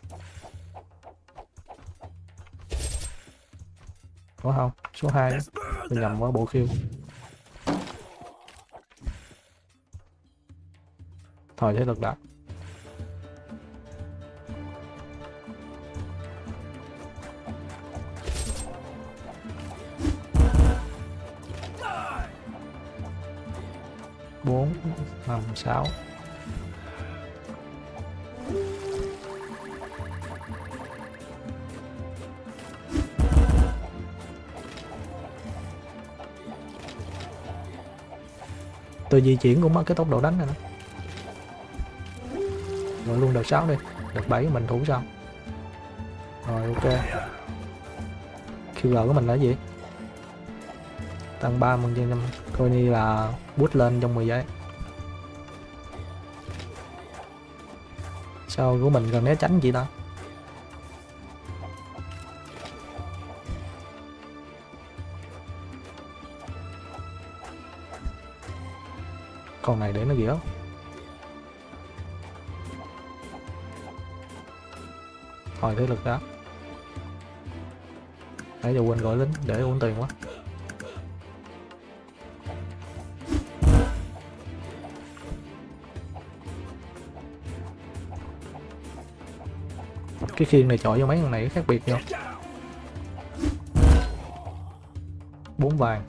Ủa không? Số 2 đó. tôi nhầm qua bộ khiêu. Thôi thế lực đã. Bốn, năm, sáu. Tôi di chuyển cũng mất cái tốc độ đánh này đó đợt 6 đi, đợt 7 mình thủ xong rồi, ok. QR của mình là gì? Tăng 3 phần trăm năm, coi là bút lên trong 10 giây. Sao của mình cần né tránh gì ta? Con này để nó ghĩa thôi thế lực đó. Nãy giờ quên gọi lính, để uống tiền quá. Cái khiên này chọi vô mấy con này khác biệt nhau. Bốn vàng.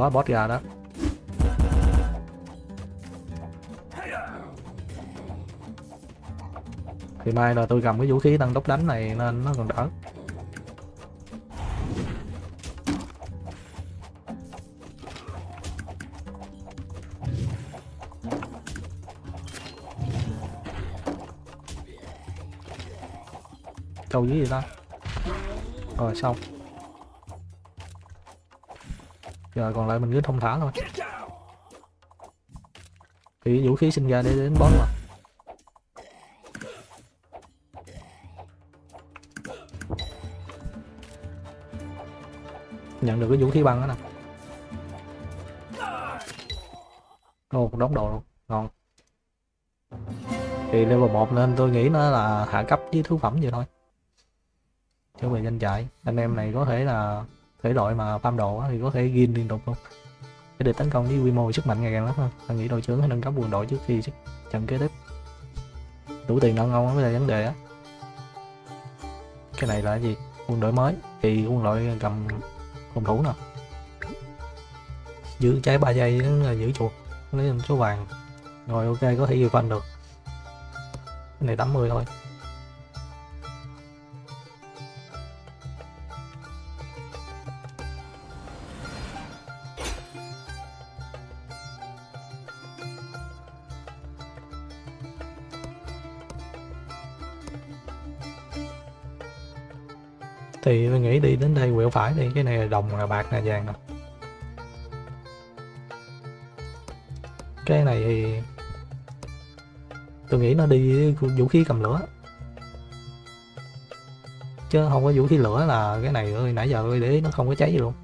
Đó, boss gà đó. Thì mai là tôi cầm cái vũ khí tăng tốc đánh này nên nó còn đỡ. Câu dưới gì ta? Rồi, xong. Giờ còn lại mình cứ thông thả thôi. Thì vũ khí sinh ra để đến boss mà. Nhận được cái vũ khí băng đó nè. Ô một đống đồ luôn. Ngon. Thì level 1 nên tôi nghĩ nó là hạ cấp với thứ phẩm vậy thôi. Chuẩn bị danh chạy. Anh em này có thể là thể loại mà farm đồ thì có thể gin liên tục luôn. Để được tấn công với quy mô sức mạnh ngày càng lớn hơn. Anh nghĩ đội trưởng hãy nâng cấp quân đội trước khi trận kế tiếp. Đủ tiền ngon mới là vấn đề á. Cái này là cái gì? Quân đội mới. Thì quân đội cầm phòng thủ nè giữ trái 3 giây là giữ chuột. Lấy số vàng. Rồi ok, có thể ghi phanh được. Cái này 80 thôi. Phải đi, cái này là đồng là bạc là vàng nè cái này thì tôi nghĩ nó đi vũ khí cầm lửa. Chứ không có vũ khí lửa là cái này ơi, nãy giờ ơi để ý nó không có cháy gì luôn.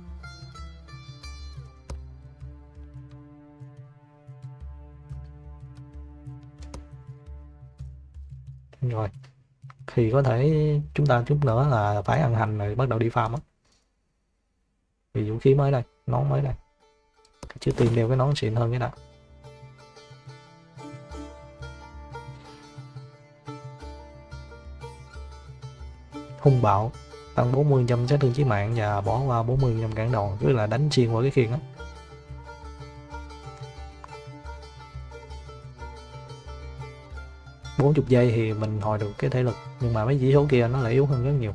Rồi, thì có thể chúng ta chút nữa là phải ăn hành rồi bắt đầu đi farm á vì vũ khí mới đây, nón mới đây. Chứ tìm đeo cái nón xịn hơn cái nào. Hung bạo, tăng 40% sát thương chí mạng và bỏ qua 40% cản đòn tức là đánh xuyên qua cái khiên á. Bốn chục giây thì mình hồi được cái thể lực, nhưng mà mấy chỉ số kia nó lại yếu hơn rất nhiều.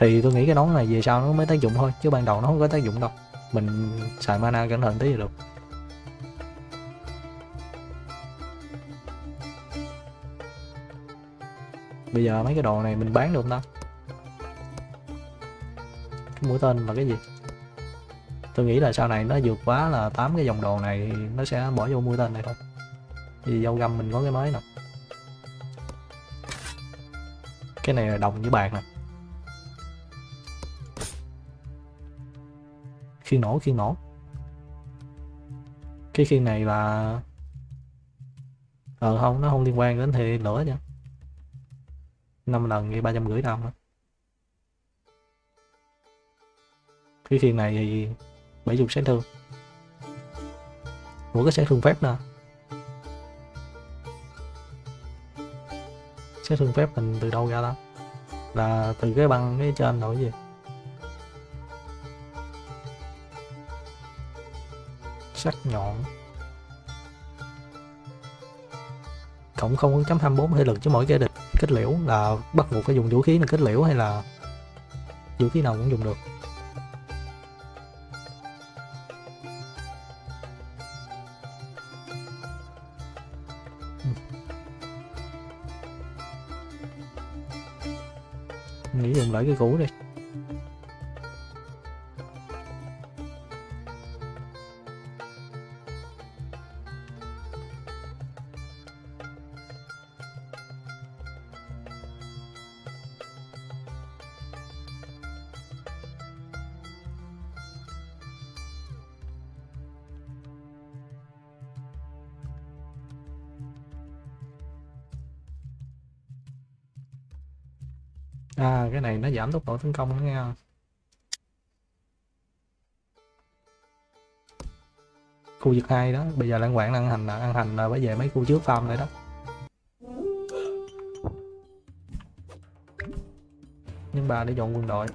Thì tôi nghĩ cái nón này về sau nó mới tác dụng thôi, chứ ban đầu nó không có tác dụng đâu. Mình xài mana cẩn thận tí là được. Bây giờ mấy cái đồ này mình bán được không ta? Cái mũi tên là cái gì? Tôi nghĩ là sau này nó vượt quá là tám cái dòng đồ này nó sẽ bỏ vô mũi tên này thôi. Vì dâu găm mình có cái mới nè. Cái này là đồng với bạc nè. Khiên nổ khiên nổ. Cái khiên này là ờ không, nó không liên quan đến thì lửa nha. Năm lần gây ba trăm rưỡi năm cái khiên này thì bảy chục sát thương. Ủa, cái sát thương phép nè. Sát thương phép mình từ đâu ra đó là từ cái băng cái trên rồi gì? Sắc nhọn. Cộng 0.24 thể lực cho mỗi cái địch kết liễu là bắt buộc phải dùng vũ khí là kết liễu hay là vũ khí nào cũng dùng được. Nghĩ dùng lại cái cũ đi. Giảm tốc độ tấn công nữa nha Khu vực 2 đó, bây giờ lãng quản ăn hành là ăn hành là phải về mấy khu trước farm này đó. Nhưng bà để dọn quân đội.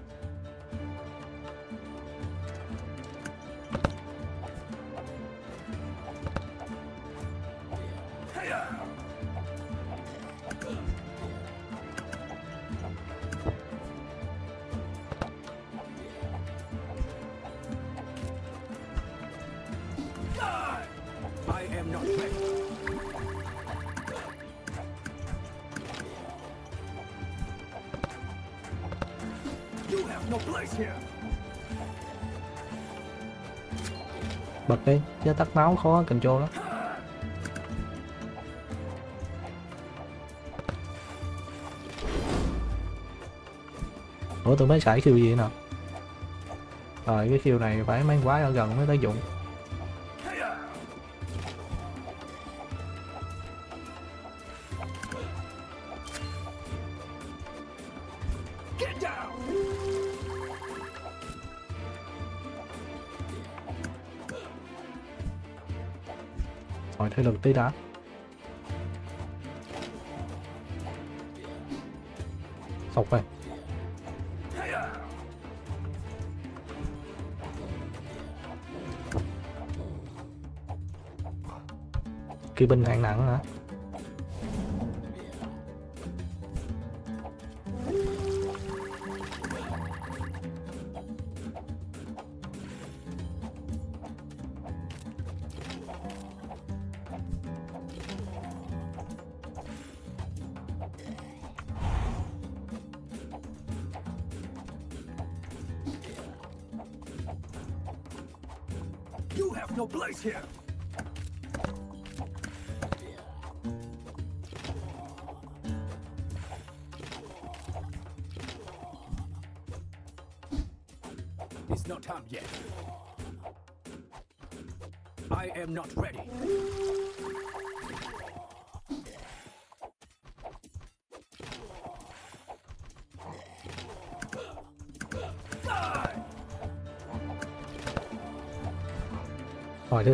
Bật đi, chứ tắt máu khó control lắm. Ủa tôi mới xài khiêu gì nè Rồi cái khiêu này phải mấy quái ở gần mới tác dụng. Rồi tí đã Sọc này Kỵ binh hạng nặng hả?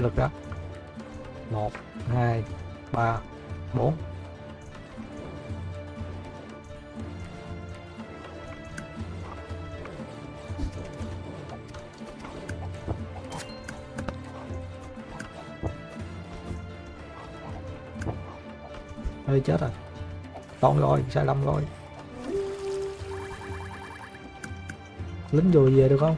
Lực đó. một hai ba bốn Ê chết rồi. toàn rồi, sai lầm rồi. Lính rồi về được không?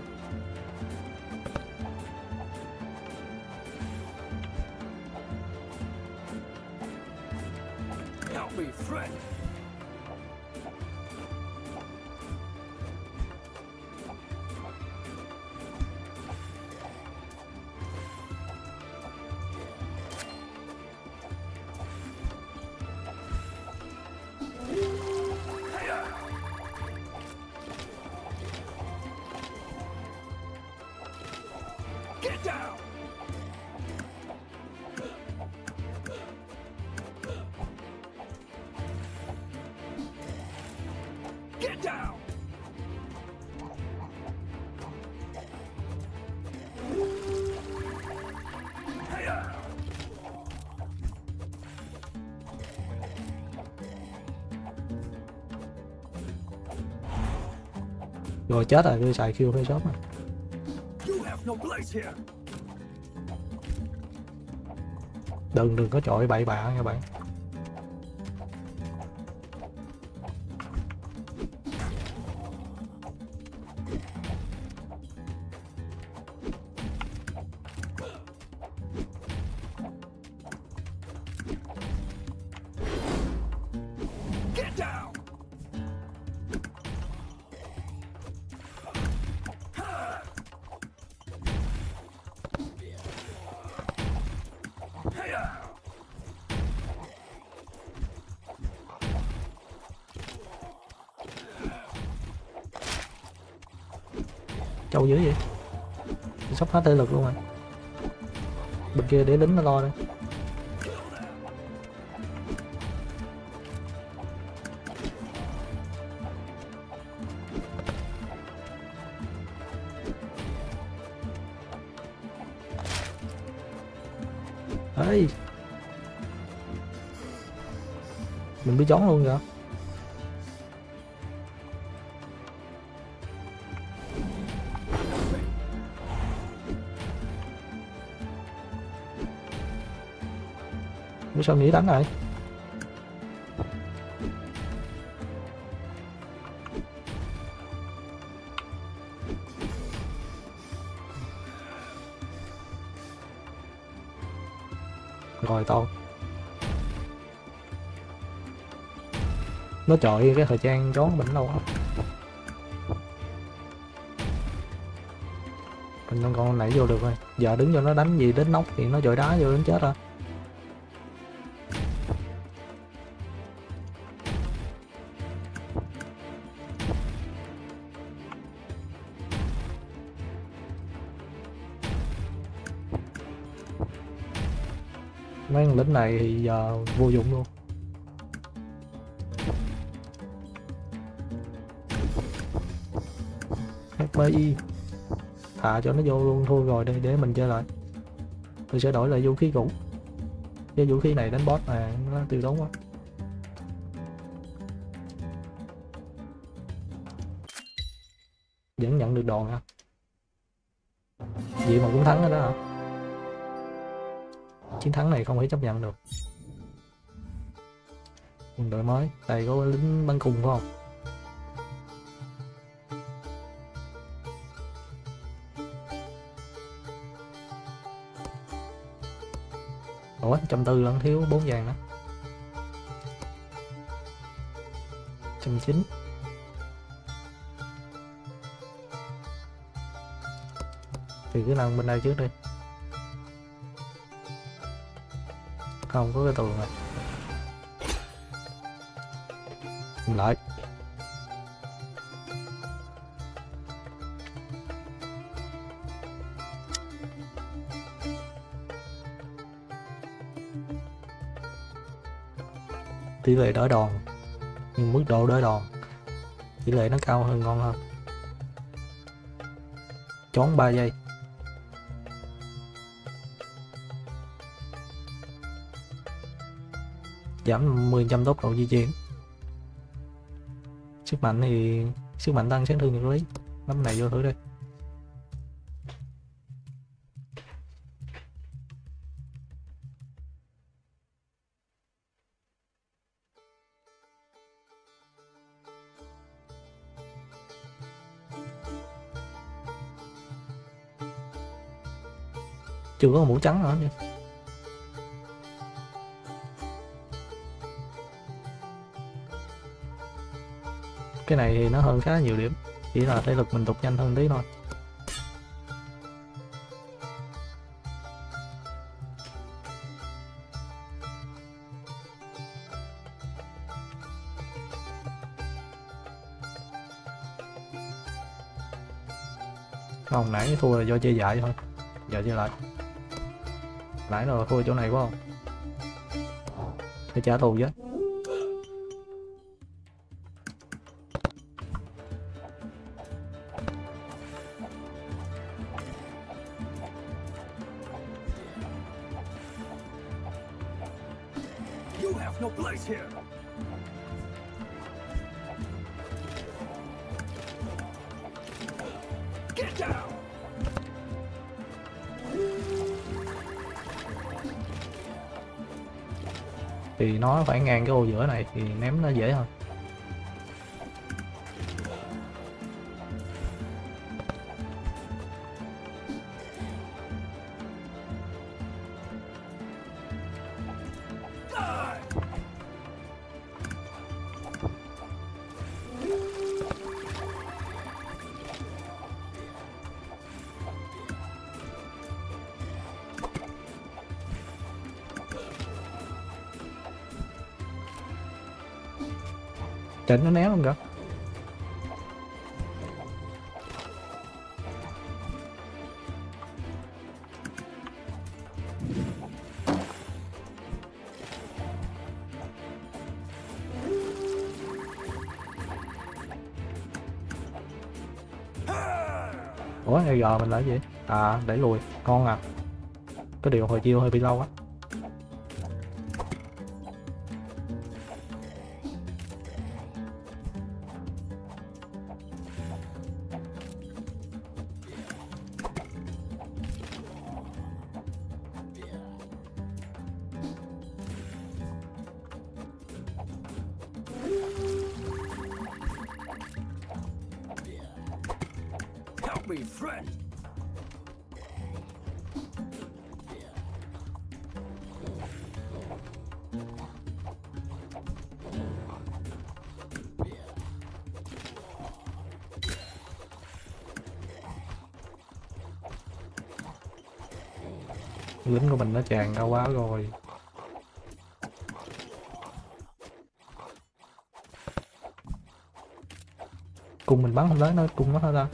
Rồi chết rồi, tôi xài kêu face shop mà, đừng đừng có chọi bậy bạ nha bạn. Thể lực luôn rồi bên kia để lính nó lo đây Ê. Mình bị chón luôn vậy sao nghĩ đánh lại? Rồi, tao. Nó trời cái thời trang chón bệnh lâu lắm Mình đang còn nãy vô được rồi. Giờ đứng cho nó đánh gì, đến nóc thì nó dội đá vô đến chết rồi. Này thì giờ vô dụng luôn. FBI thả cho nó vô luôn, thôi rồi đây để mình chơi lại. Tôi sẽ đổi lại vũ khí cũ. Cái vũ khí này đánh boss mà, nó tiêu tốn quá. Không thể chấp nhận được. Quân đội mới, đây có lính bắn cùng phải không? Ủa, trăm tư lẫn thiếu bốn vàng đó. Trăm chín. Thì cứ làm bên đây trước đi. Không có cái tường này. Nhìn lại. Tỷ lệ đỡ đòn, nhưng mức độ đỡ đòn, tỷ lệ nó cao hơn, ngon hơn. Chón 3 giây. Giảm 10% tốc độ di chuyển. Sức mạnh thì, sức mạnh tăng sát thương vật lý. Nắm này vô thử đi. Chưa có mũ trắng nữa cái này thì nó hơn khá nhiều điểm. Chỉ là thể lực mình tục nhanh hơn tí thôi. Không, nãy thua là do chơi dại thôi. Giờ chơi lại. Nãy rồi thua chỗ này quá không? Phải trả thù chứ. Khoảng ngàn phải ngang cái ô giữa này thì ném nó dễ hơn. Chỉnh nó né luôn kìa? Ủa, giờ mình là gì? À để lùi. Con à. Cái điều hồi chiêu hơi bị lâu á lính của mình nó tràn ra quá rồi. Cung mình bắn không tới nó cung nó thôi ta.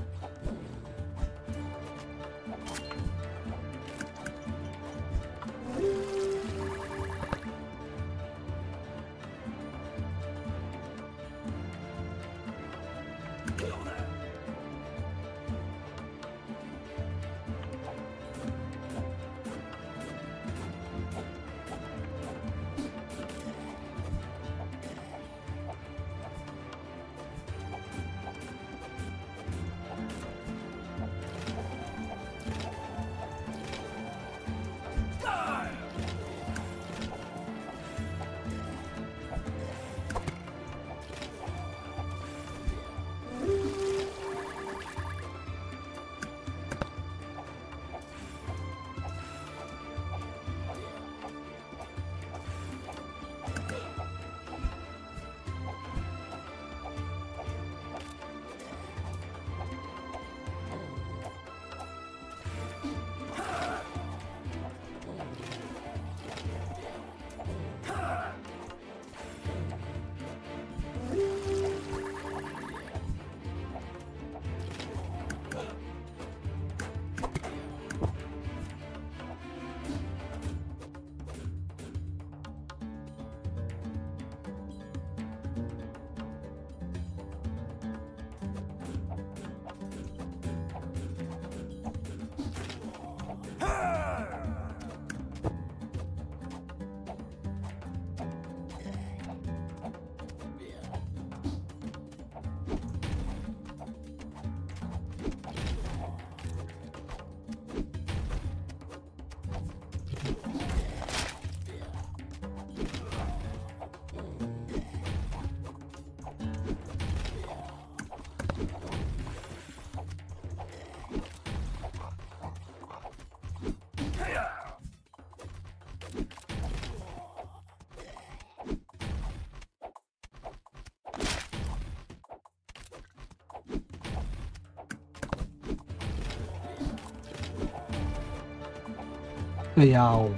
Vào dào.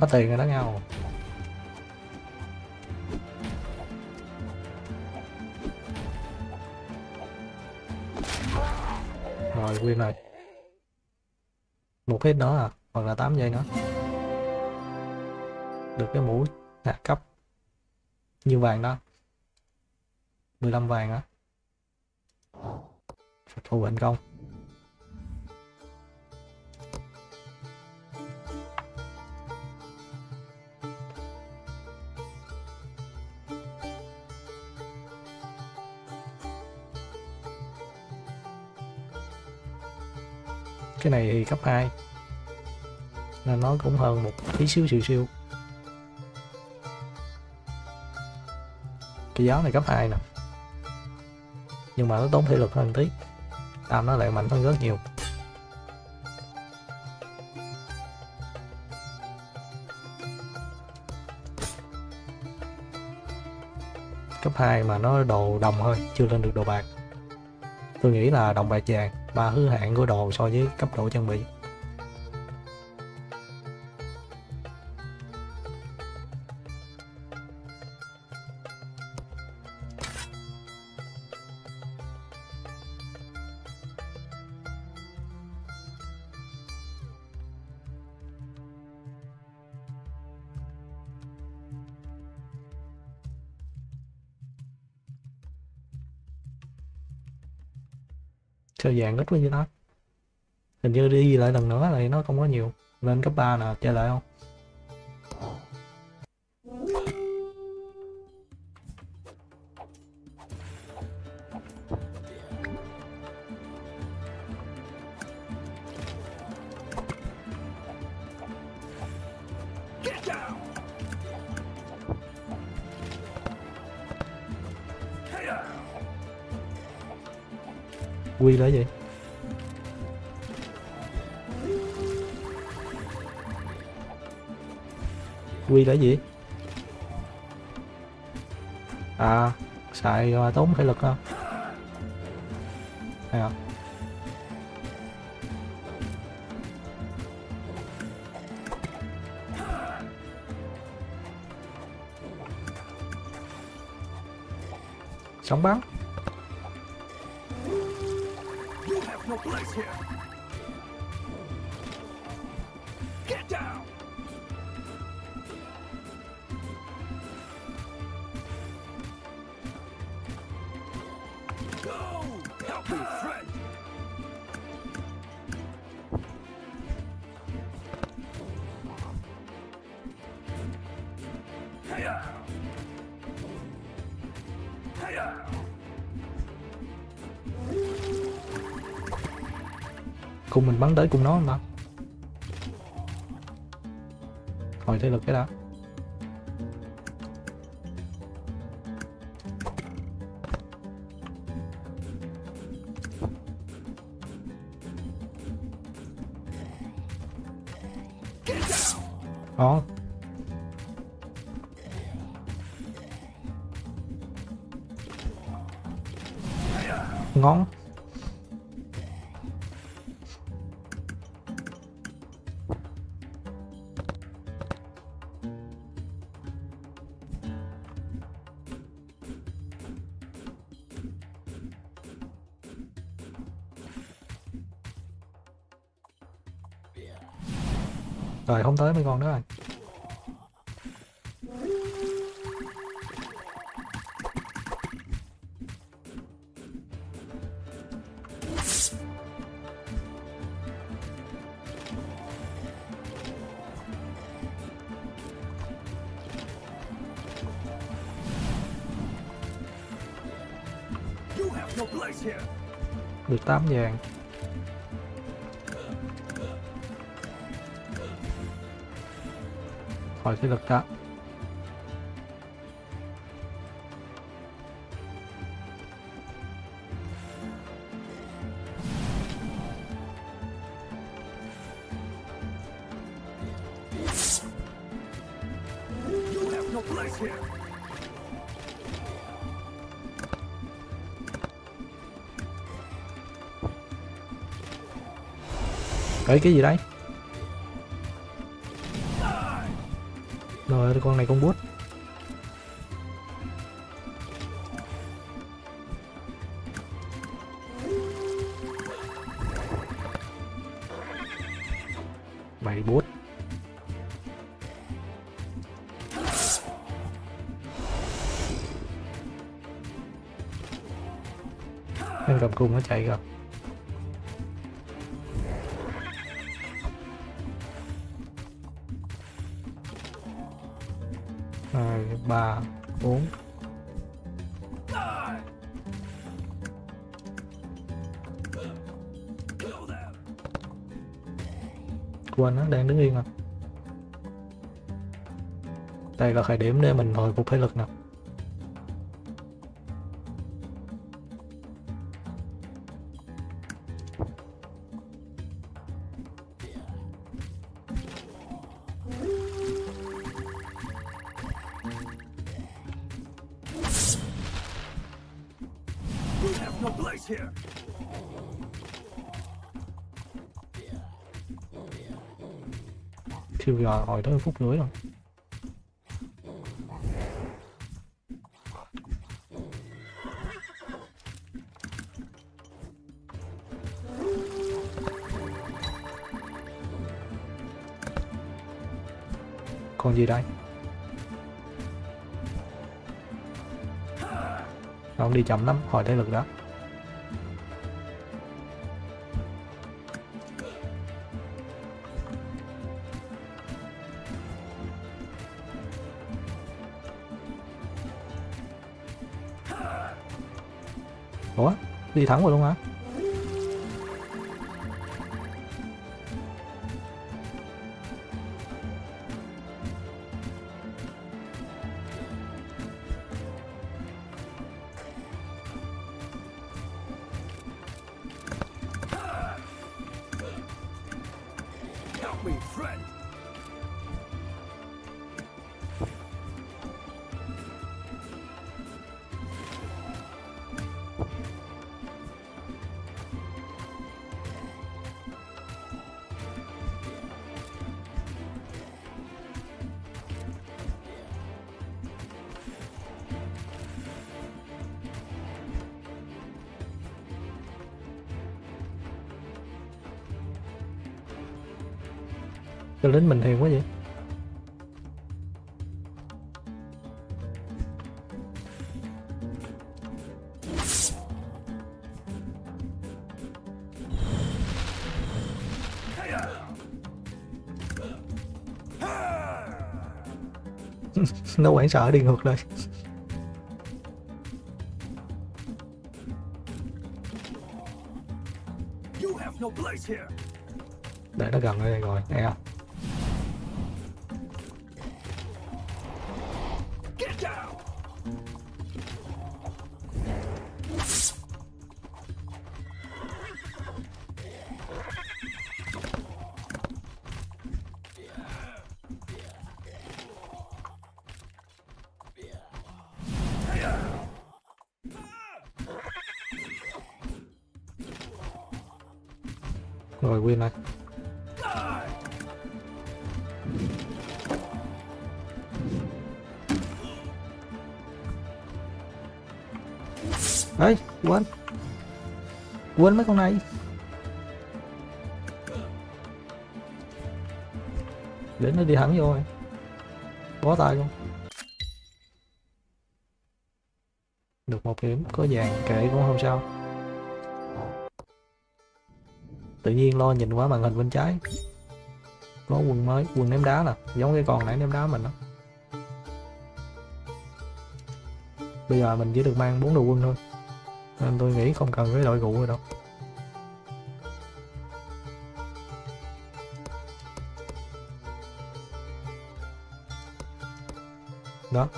Bắt tiền rồi đó nhau. Một hit nữa à, hoặc là 8 giây nữa. Được cái mũ hạ cấp. Như vàng đó. 15 vàng á. phục thù thành công. cái này thì cấp 2 nên nó cũng hơn một tí xíu siêu siêu cái giáo này cấp 2 nè. Nhưng mà nó tốn thể lực hơn tí. Tam nó lại mạnh hơn rất nhiều. Cấp 2 mà nó đồ đồng thôi, chưa lên được đồ bạc. Tôi nghĩ là đồng bạc vàng, ba hư hạn của đồ so với cấp độ trang bị. Sao như đó. Hình như đi lại lần nữa thì nó không có nhiều, lên cấp 3 nè chơi lại không? Quy là gì? À xài mà tốn thể lực không hay à. không sống bắn. Cùng mình bắn tới cùng nó không ta hồi thế lực cái đã. Rồi không tới mấy con nữa rồi. Được 8 vàng. khỏi cái lực đó Đấy cái gì đấy con này con bút. Bảy bút. Em cầm cung nó chạy gặp là khởi điểm để mình hồi phục thể lực nè. You thiêu giờ hồi tới phút rưỡi rồi. Còn gì đây? Ông đi chậm lắm hỏi thế lực đó. Ủa, đi thẳng rồi luôn hả? Friend. Cái lính mình hiền quá vậy. Nó quảng sợ đi ngược lại. Để nó gần đây rồi. Nghe quên mấy con này. Để nó đi thẳng vô rồi. Bó tay luôn. Được một điểm, có vàng kệ cũng không sao. Tự nhiên lo nhìn quá màn hình bên trái. Có quần mới, quần ném đá nè. Giống cái con nãy ném đá mình đó bây giờ mình chỉ được mang bốn đồ quân thôi nên tôi nghĩ không cần cái đội gụ rồi đâu. Đó.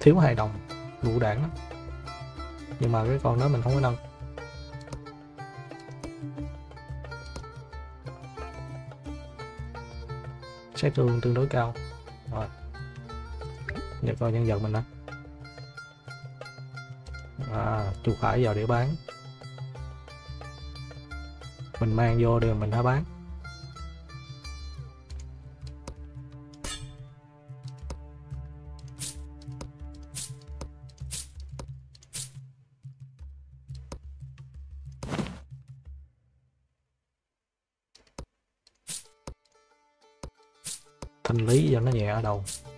Thiếu hài đồng lũ đạn lắm nhưng mà cái con đó mình không có nâng. Sát thương tương đối cao. Rồi. Giờ coi nhân vật mình đó à chu khải vào để bán. Mình mang vô để mình đã bán. Sau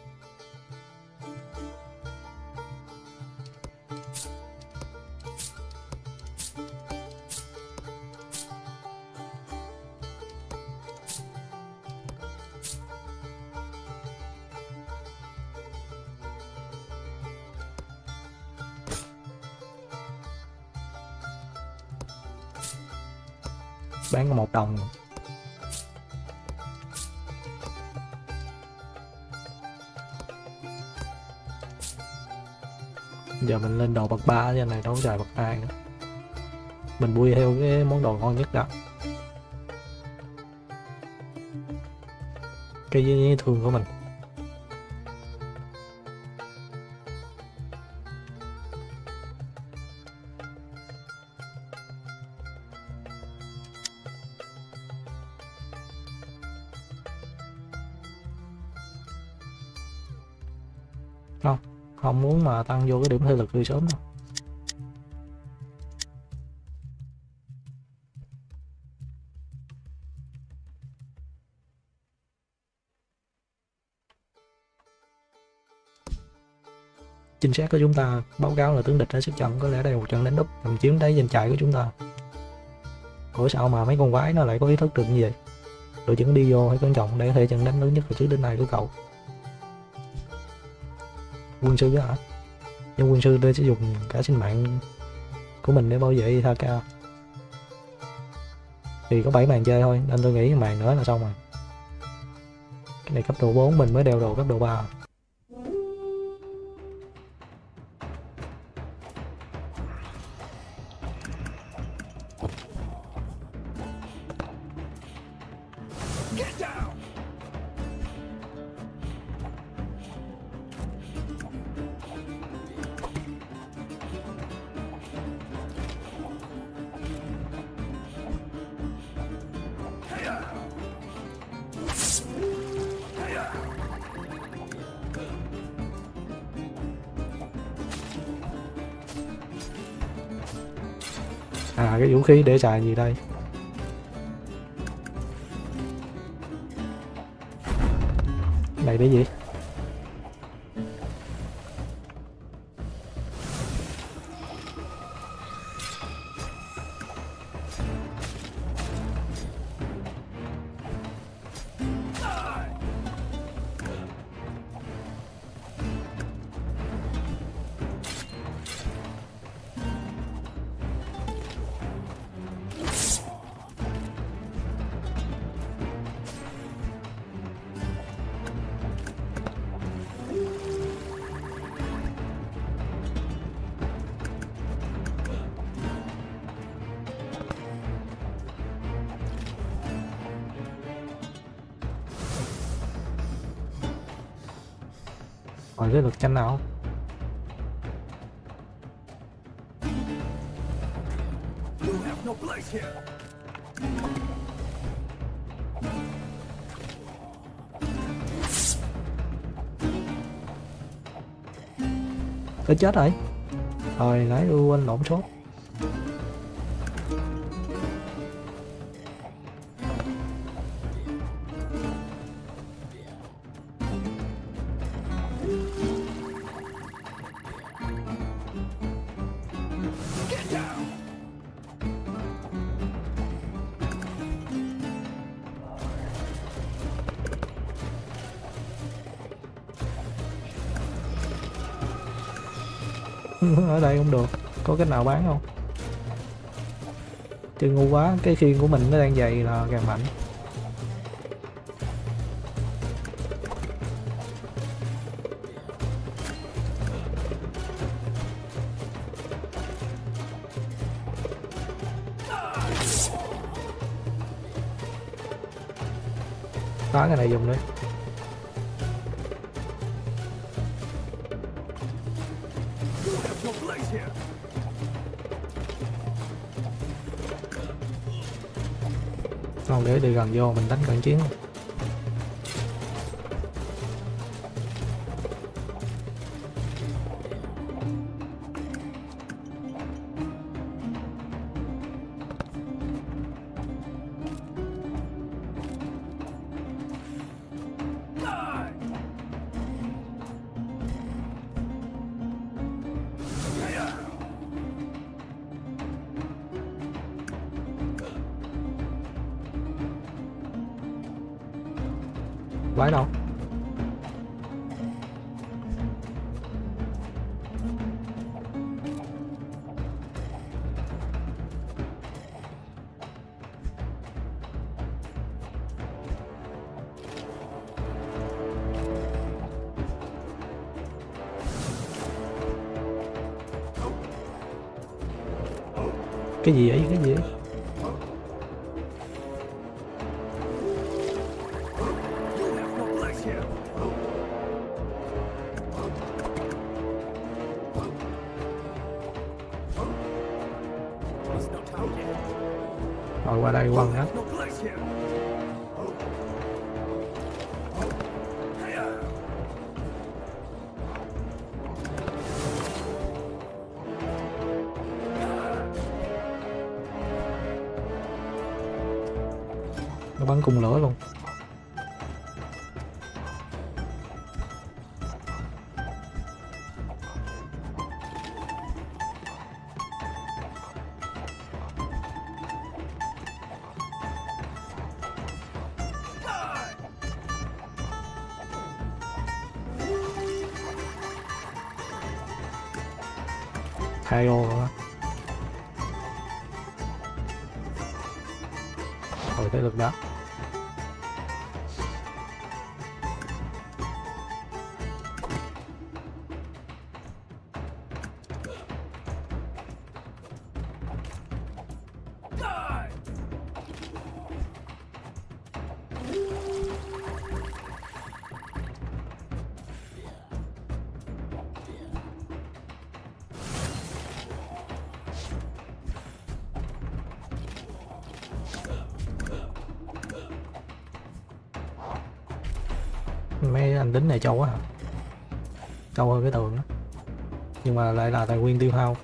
bán có một đồng. Giờ mình lên đồ bậc ba cho này đâu có bậc hai nữa. Mình vui theo cái món đồ ngon nhất đó. Cái với thường của mình. Vô cái điểm thể lực tươi sớm đâu chính xác của chúng ta báo cáo là tướng địch đã xuất trận, có lẽ đây là một trận đánh đúp nhằm chiếm đáy danh chạy của chúng ta. Ủa sao mà mấy con quái nó lại có ý thức được như vậy? Đội trưởng đi vô hãy cẩn trọng để có thể trận đánh lớn nhất từ trước đến nay của cậu. Quân sư với hả? Nhưng quân sư tôi sẽ dùng cả sinh mạng của mình để bảo vệ Ithaka thì có 7 màn chơi thôi, nên tôi nghĩ màn nữa là xong rồi. Cái này cấp độ 4 mình mới đeo đồ, cấp độ 3 khí để xài gì đây? Này để gì? Tôi chết rồi. Rồi nãy tôi quên lộn số cái nào bán không? Chơi ngu quá, cái khiên của mình nó đang dày là càng mạnh. Phá cái này dùng đi. Gần vô mình đánh cận chiến. Cái gì ấy cái gì anh đính này trâu quá hả? Trâu hơn cái tường đó, nhưng mà lại là tài nguyên tiêu hao.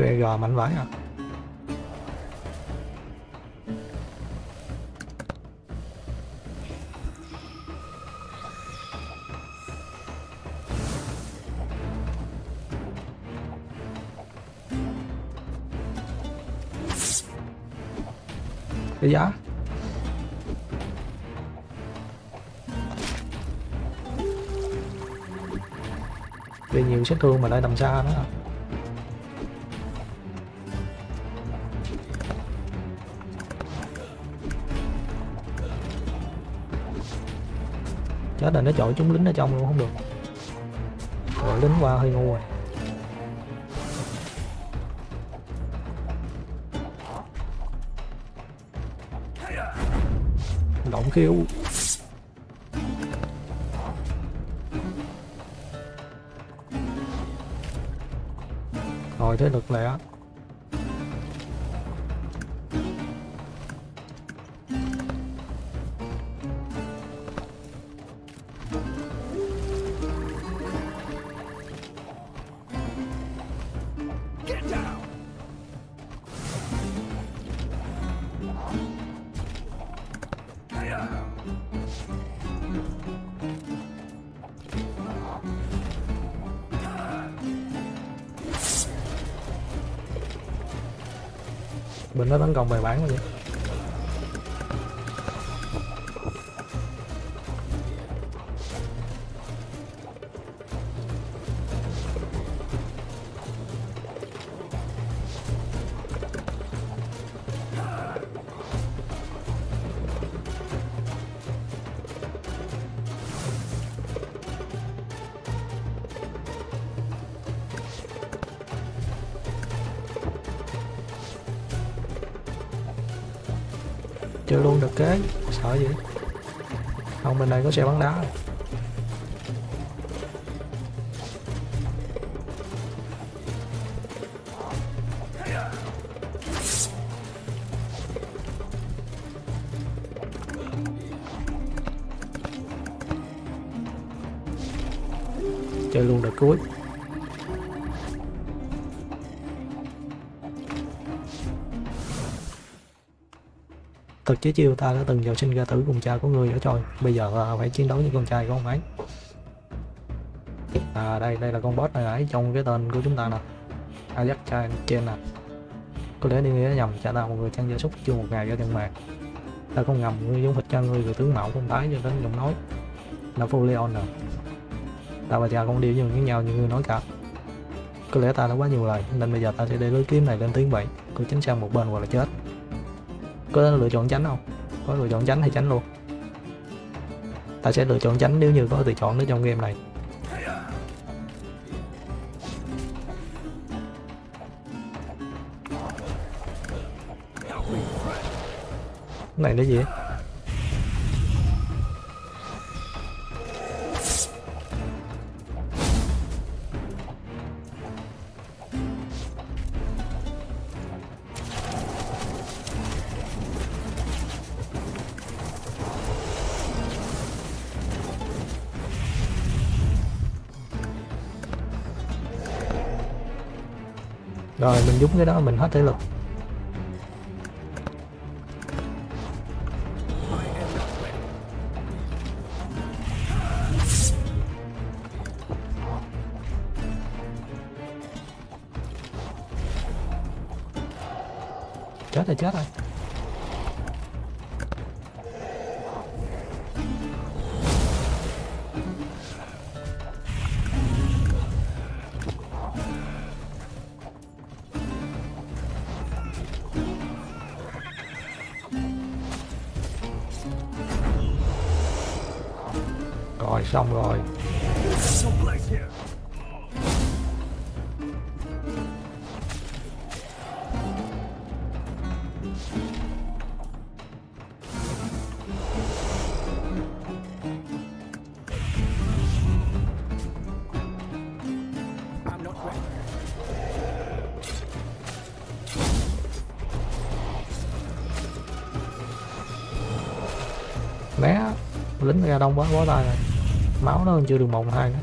Cái gò mạnh vãi à. Cái giá? Vì nhiều sát thương mà lại tầm xa nữa. Chết rồi, nó chọi chúng lính ở trong luôn, không được. Rồi, lính qua hơi ngu rồi. Động khiêu. Rồi, thế lực lẹ. Bên đó tấn công bài bản vậy? Luôn được kế sợ gì không bên đây có xe bắn đá rồi. Thực chế chiêu ta đã từng vào sinh ra tử cùng cha của người ở trời bây giờ à, phải chiến đấu với con trai của ông ấy. À đây đây là con boss này ấy, trong cái tên của chúng ta nè. Ajax trai trên nè có lẽ đi nghĩa nhầm trả ta một người chăn gia súc chưa một ngày ra chân mạc ta không ngầm giống thịt cha người từ tướng mạo không tái cho đến giọng nói. Napoleon nè ta và cha không đi với nhau như người nói cả. Có lẽ ta đã quá nhiều lời, nên bây giờ ta sẽ để lưới kiếm này lên tiếng vậy. Cứ chính sang một bên hoặc là chết có lựa chọn tránh không? Có lựa chọn tránh thì tránh luôn. Ta sẽ lựa chọn tránh nếu như có lựa chọn nữa trong game này. Cái này là gì? ấy? Mình dùng cái đó mình hết thể lực. Chết rồi chết rồi. Xong rồi. Né lính ra đông quá bó tay rồi máu nó chưa được mộng hai nữa.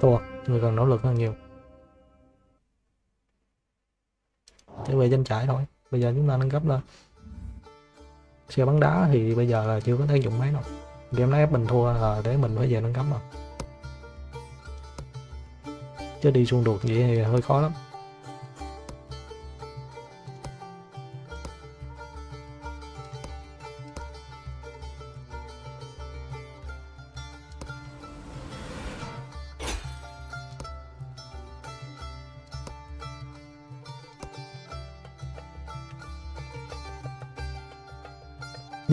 Thua người cần nỗ lực hơn nhiều. Về danh trại thôi. Bây giờ chúng ta nâng cấp lên. Xe bắn đá thì bây giờ là chưa có tác dụng mấy đâu. Game này ép mình thua là để mình phải về nâng cấp mà. Chứ đi xung đột vậy thì hơi khó lắm.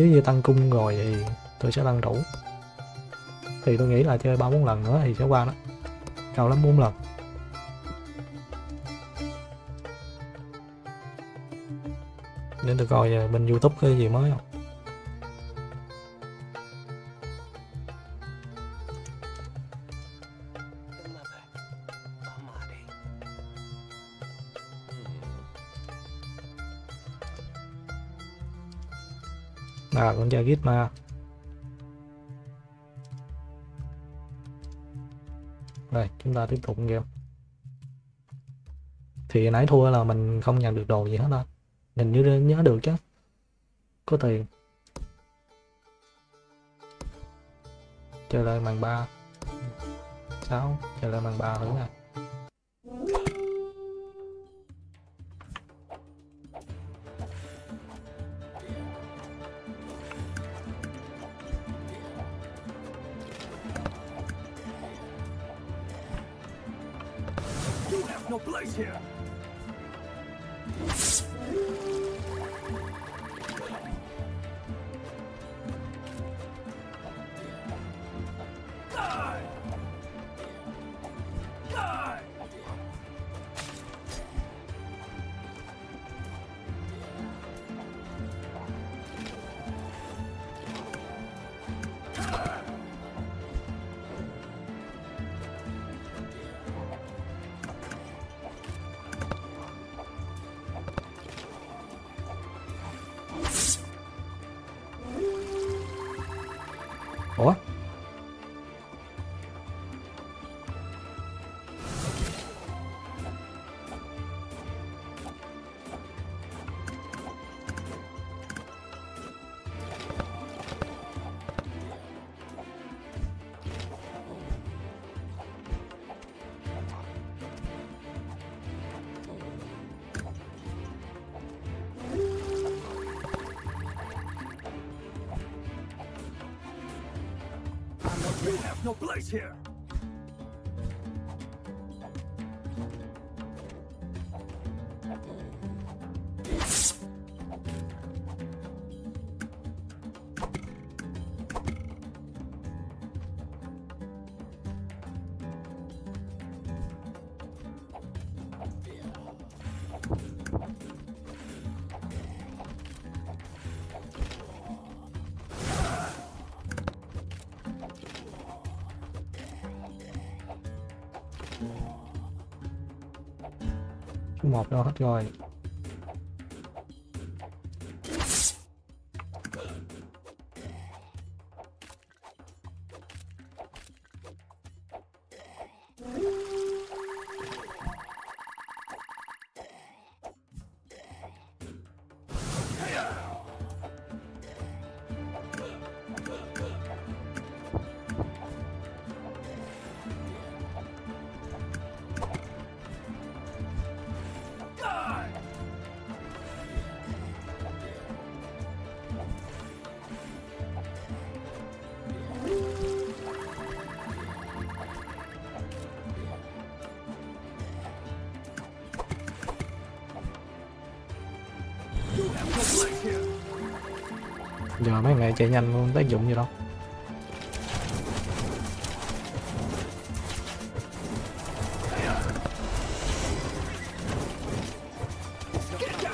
Nếu như tăng cung rồi thì tôi sẽ tăng thủ thì tôi nghĩ là chơi ba bốn lần nữa thì sẽ qua đó. Cao lắm, bốn lần. Để tôi coi ờ, bên youtube cái gì mới không? Con trai Gitma rồi chúng ta tiếp tục game thì nãy thua là mình không nhận được đồ gì hết đó mình như nhớ được chứ. Có tiền. Chơi lại màn ba. Sáu, chơi lại màn ba nữa nè. Số một đâu hết rồi giờ chạy nhanh luôn tác dụng gì đâu Get down!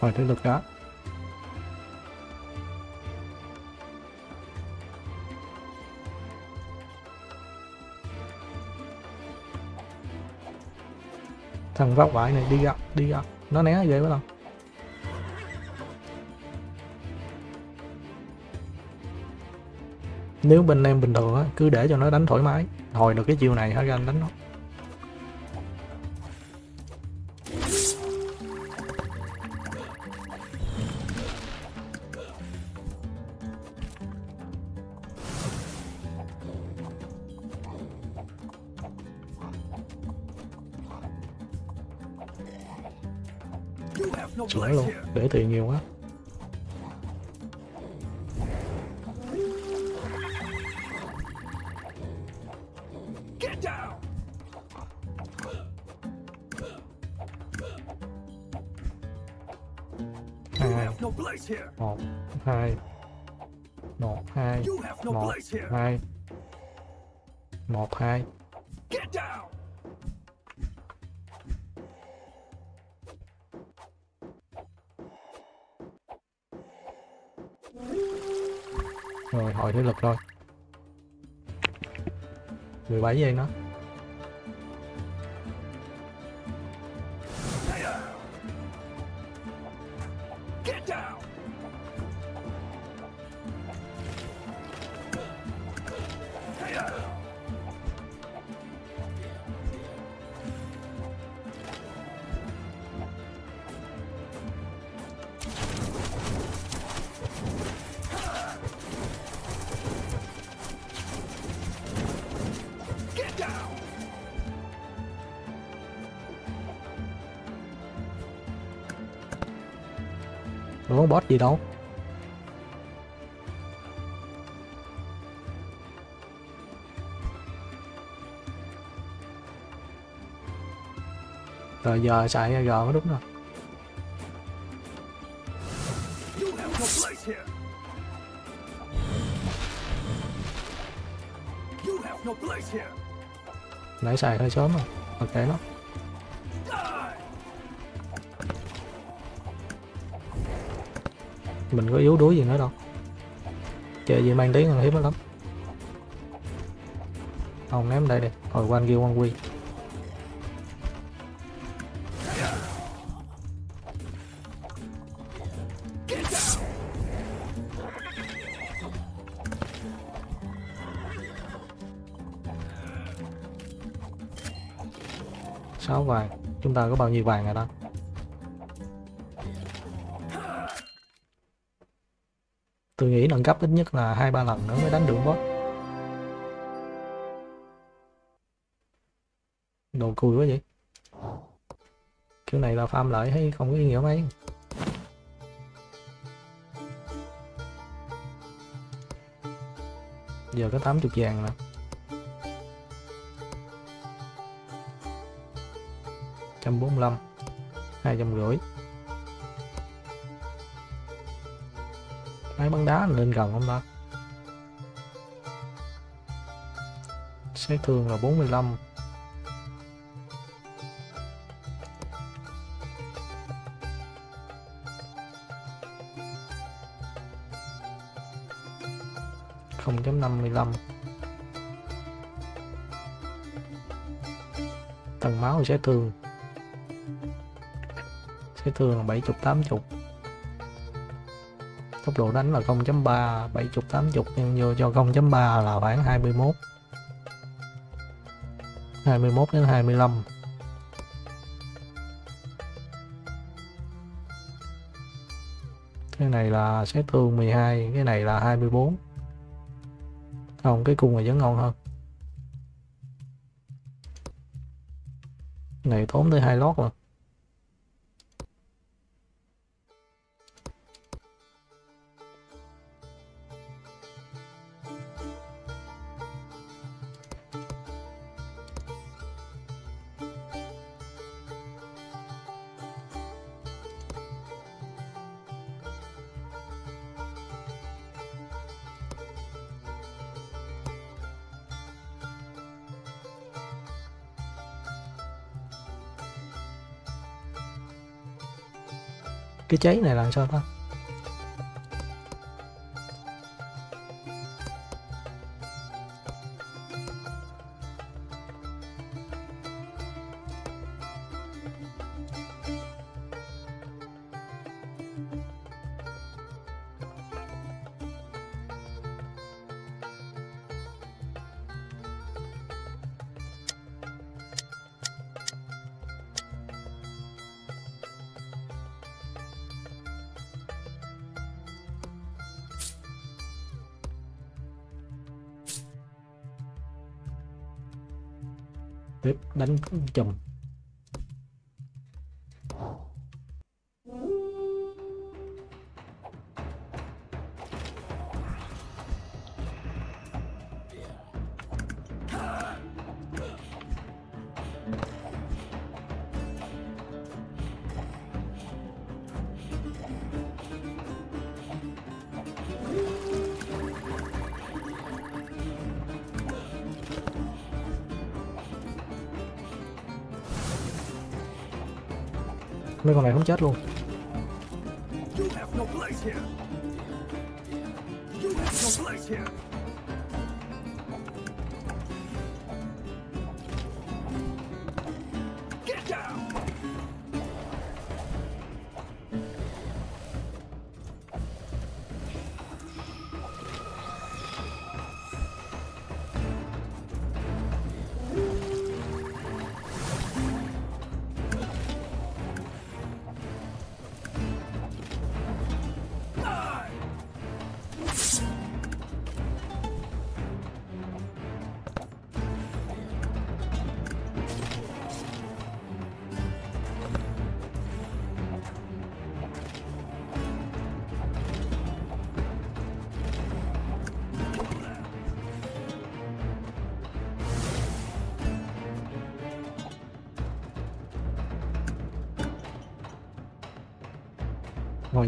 Go! thế lực đó thằng vác vải này, đi ra đi ra nó né vậy phải không nếu bên em bình thường á, cứ để cho nó đánh thoải mái. Hồi được cái chiều này, hả anh đánh nó. Hai. Một hai. Rồi hồi thế lực rồi 17 giây nữa. Đâu có boss gì đâu. Rồi giờ xài giờ mới đúng rồi. Nãy xài hơi sớm rồi, ok nó mình có yếu đuối gì nữa đâu. Chơi gì mang tiếng là hiếm lắm. Không ném đây đi, hồi quanh kia quan quy. Sáu vàng, chúng ta có bao nhiêu vàng rồi đó tôi nghĩ nâng cấp ít nhất là hai, ba lần nữa mới đánh được boss. Đồ cùi quá vậy. Kiểu này là farm lợi hay không có ý nghĩa mấy? Giờ có 80 vàng nè trăm bốn mươi lăm, hai trăm rưỡi. Máy bắn đá lên gần không ta? Sát thương là 45 không chấm năm mươi lăm. Tầng máu sẽ thường, sẽ thường là bảy chục tám chục tốc độ đánh là 0.3 70 80 nhân vô cho 0.3 là khoảng 21 21 đến 25 cái này là xét thương 12 cái này là 24 không, cái cung này vẫn ngon hơn. Cái này tốn tới hai lót rồi cháy này là sao ta? Tiếp đánh chùm con này không chết luôn.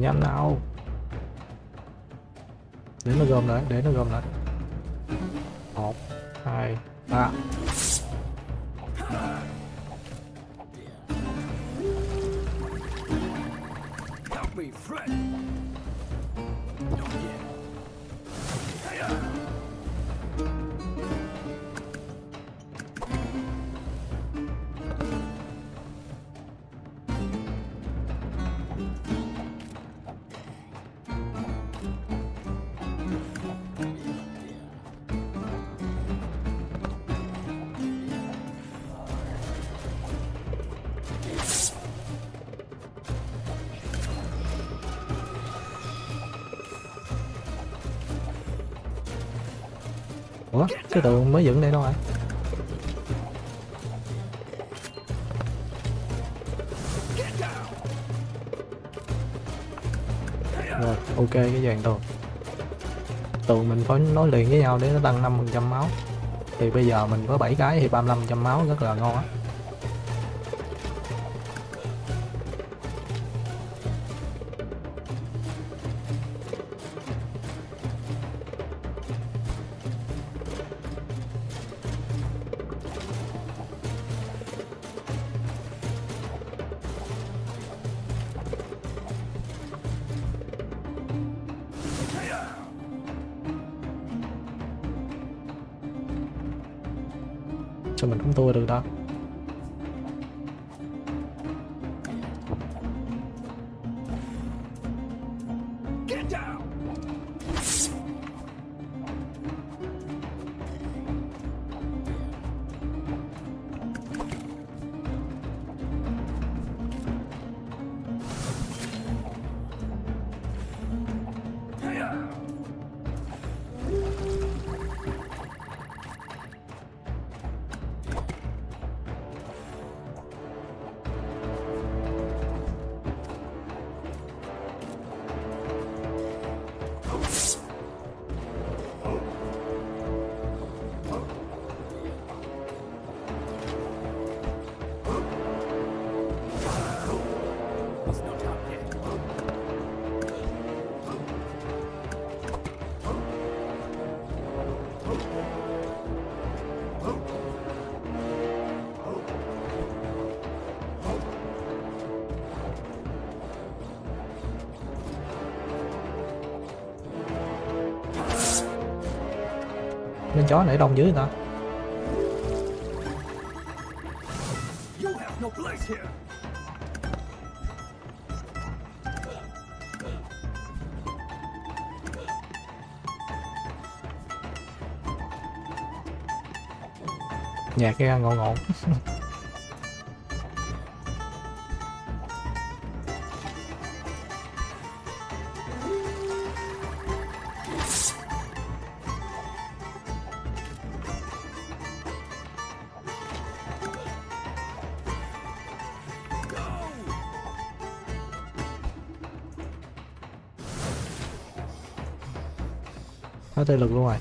Nhanh nào. Đến là gom lại đến là gom lại. Cái tượng mới dựng đây đâu rồi rồi, ok, cái dàn tường. Tường mình phải nối liền với nhau để nó tăng 5% máu. Thì bây giờ mình có 7 cái thì 35% máu rất là ngon á. Mình không tua được đâu. Chó nãy đông dưới người ta. Nhạc nghe ngọn ngọn hết thể lực luôn rồi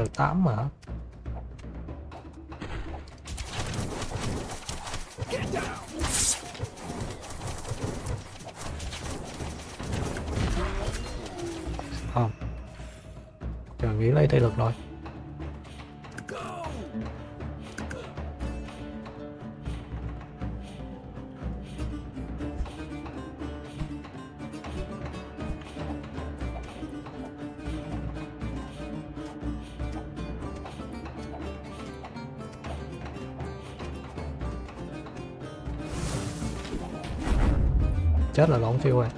được 8 mà. Không. Trời nghĩ lấy thể lực rồi. Chết là lộn phiêu rồi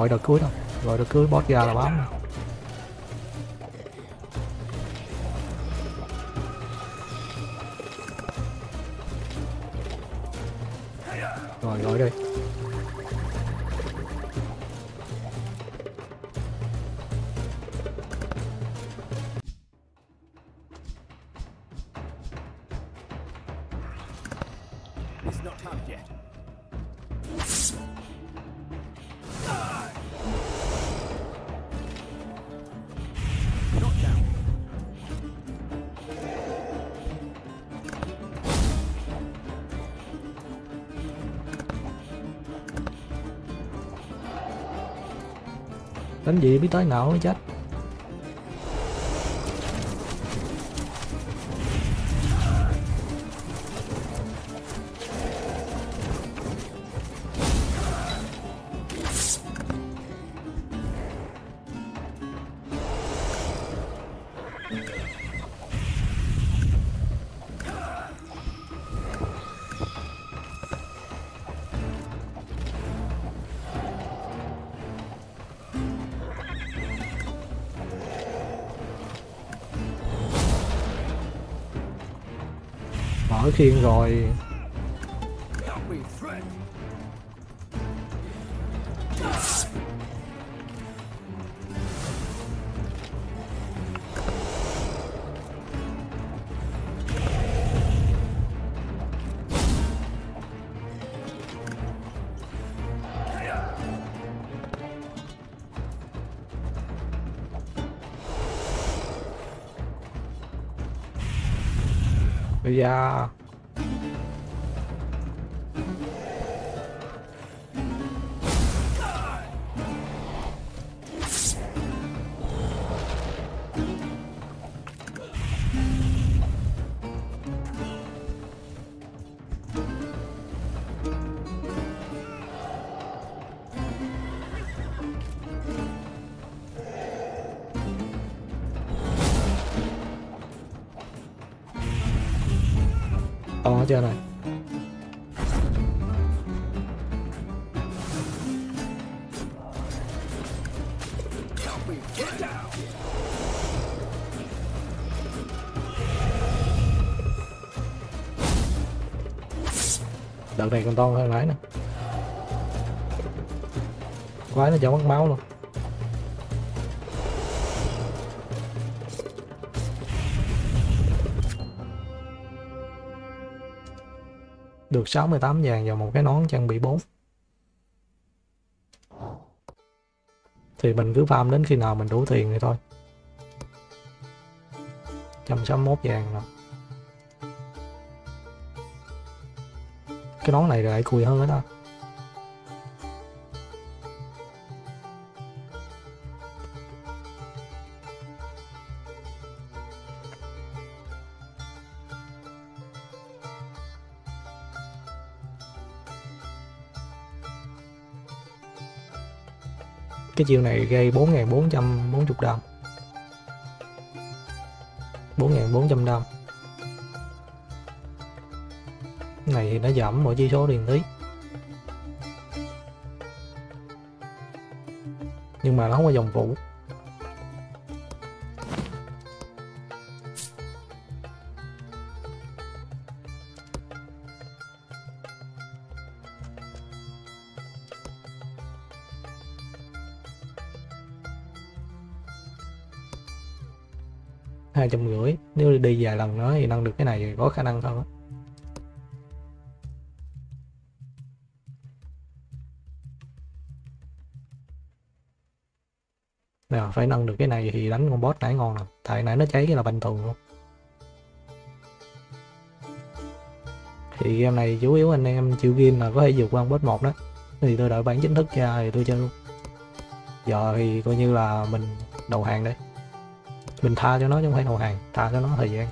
gọi đợt cuối đâu gọi đợt cuối boss ra là bám đánh gì biết tới nào mới chết. Mở khiên rồi Yeah. bây giờ đợt này còn to hơn lái nè. Quái nó chẳng mất máu luôn. Được 68 vàng vào một cái nón trang bị 4 thì mình cứ farm đến khi nào mình đủ tiền thì thôi. 161 vàng rồi. Cái nón này lại cùi hơn nữa đó cái chiêu này gây 4.440 đam. 4.400 đam này thì nó giảm mỗi chi số liền tí nhưng mà nó không có dòng phụ hai trăm rưỡi, nếu đi vài lần nữa thì nâng được cái này thì có khả năng hơn á. Phải nâng được cái này thì đánh con boss nãy ngon lắm. Tại nãy nó cháy cái là bình thường luôn. Thì game này chủ yếu anh em chịu game là có thể vượt qua boss một đó. Thì tôi đợi bản chính thức ra thì tôi chơi luôn. Giờ thì coi như là mình đầu hàng đây. Mình tha cho nó chứ không phải đầu hàng, tha cho nó thời gian.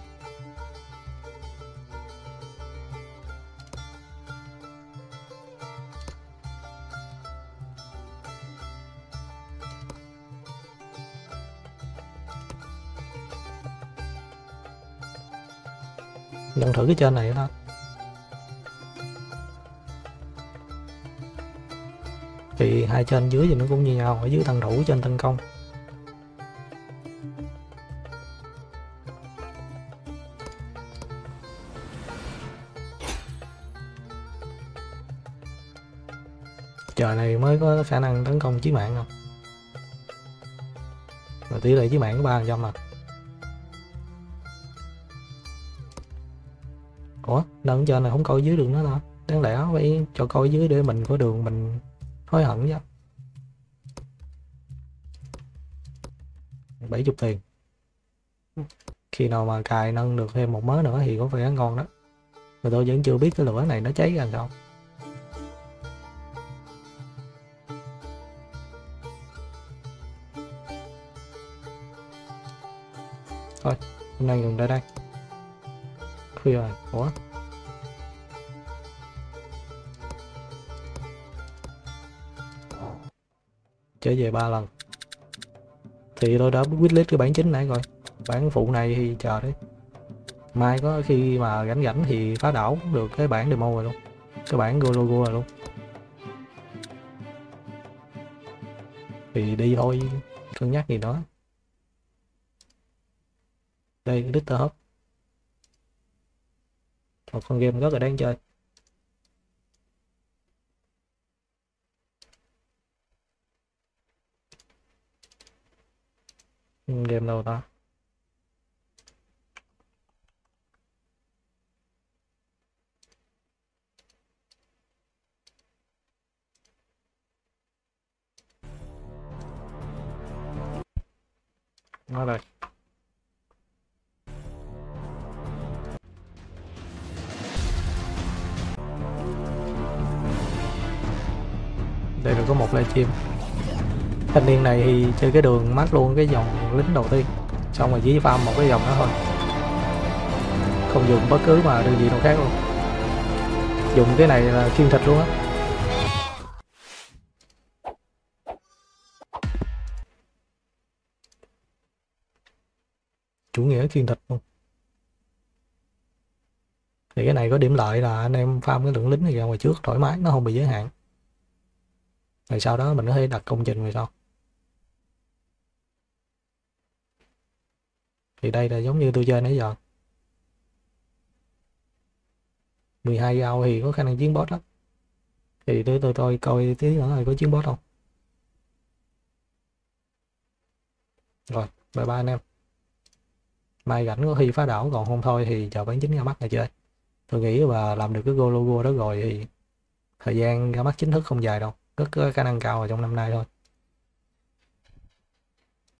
Nhận thử cái trên này đó. Thì hai trên dưới thì nó cũng như nhau, ở dưới tăng thủ trên tấn công. Chờ này mới có khả năng tấn công chí mạng không? Mà tỷ lệ chí mạng có ba phần trăm mà ủa đơn trên này không coi dưới đường nữa ta đáng lẽ phải cho coi dưới để mình có đường mình hối hận chứ. 70 tiền. Khi nào mà cài nâng được thêm một mớ nữa thì có vẻ ngon đó. Mà tôi vẫn chưa biết cái lửa này nó cháy ra sao. Thôi, hôm nay dừng ra đây. Khuya rồi. Ủa? Trở về ba lần. Thì tôi đã wishlist cái bản chính nãy rồi. Bản phụ này thì chờ đấy. Mai có khi mà rảnh rảnh thì phá đảo được, cái bản demo rồi luôn. Cái bản go logo rồi luôn. Thì đi thôi, cân nhắc gì đó. Đây cái hấp. Hub một con game rất là đáng chơi. Ừ, game đâu ta? Nó đây. Đây là có một livestream thanh niên này thì chơi cái đường mát luôn, cái dòng lính đầu tiên. Xong rồi dí farm một cái dòng đó thôi. Không dùng bất cứ mà đơn vị nào khác luôn. Dùng cái này là chuyên thịt luôn á. Chủ nghĩa chuyên thịt luôn. Thì cái này có điểm lợi là anh em farm cái lượng lính này ra ngoài trước thoải mái, nó không bị giới hạn. Rồi sau đó mình có thể đặt công trình về sau. Thì đây là giống như tôi chơi nãy giờ. 12 ao thì có khả năng chiến boss lắm. Thì tôi tôi tôi coi tí nữa là có chiến boss không. Rồi, bye bye anh em. Mai rảnh có khi phá đảo, còn không thôi thì chờ bán chính ra mắt này chơi. Tôi nghĩ và làm được cái go logo đó rồi thì thời gian ra mắt chính thức không dài đâu. Rất có khả năng cao ở trong năm nay thôi.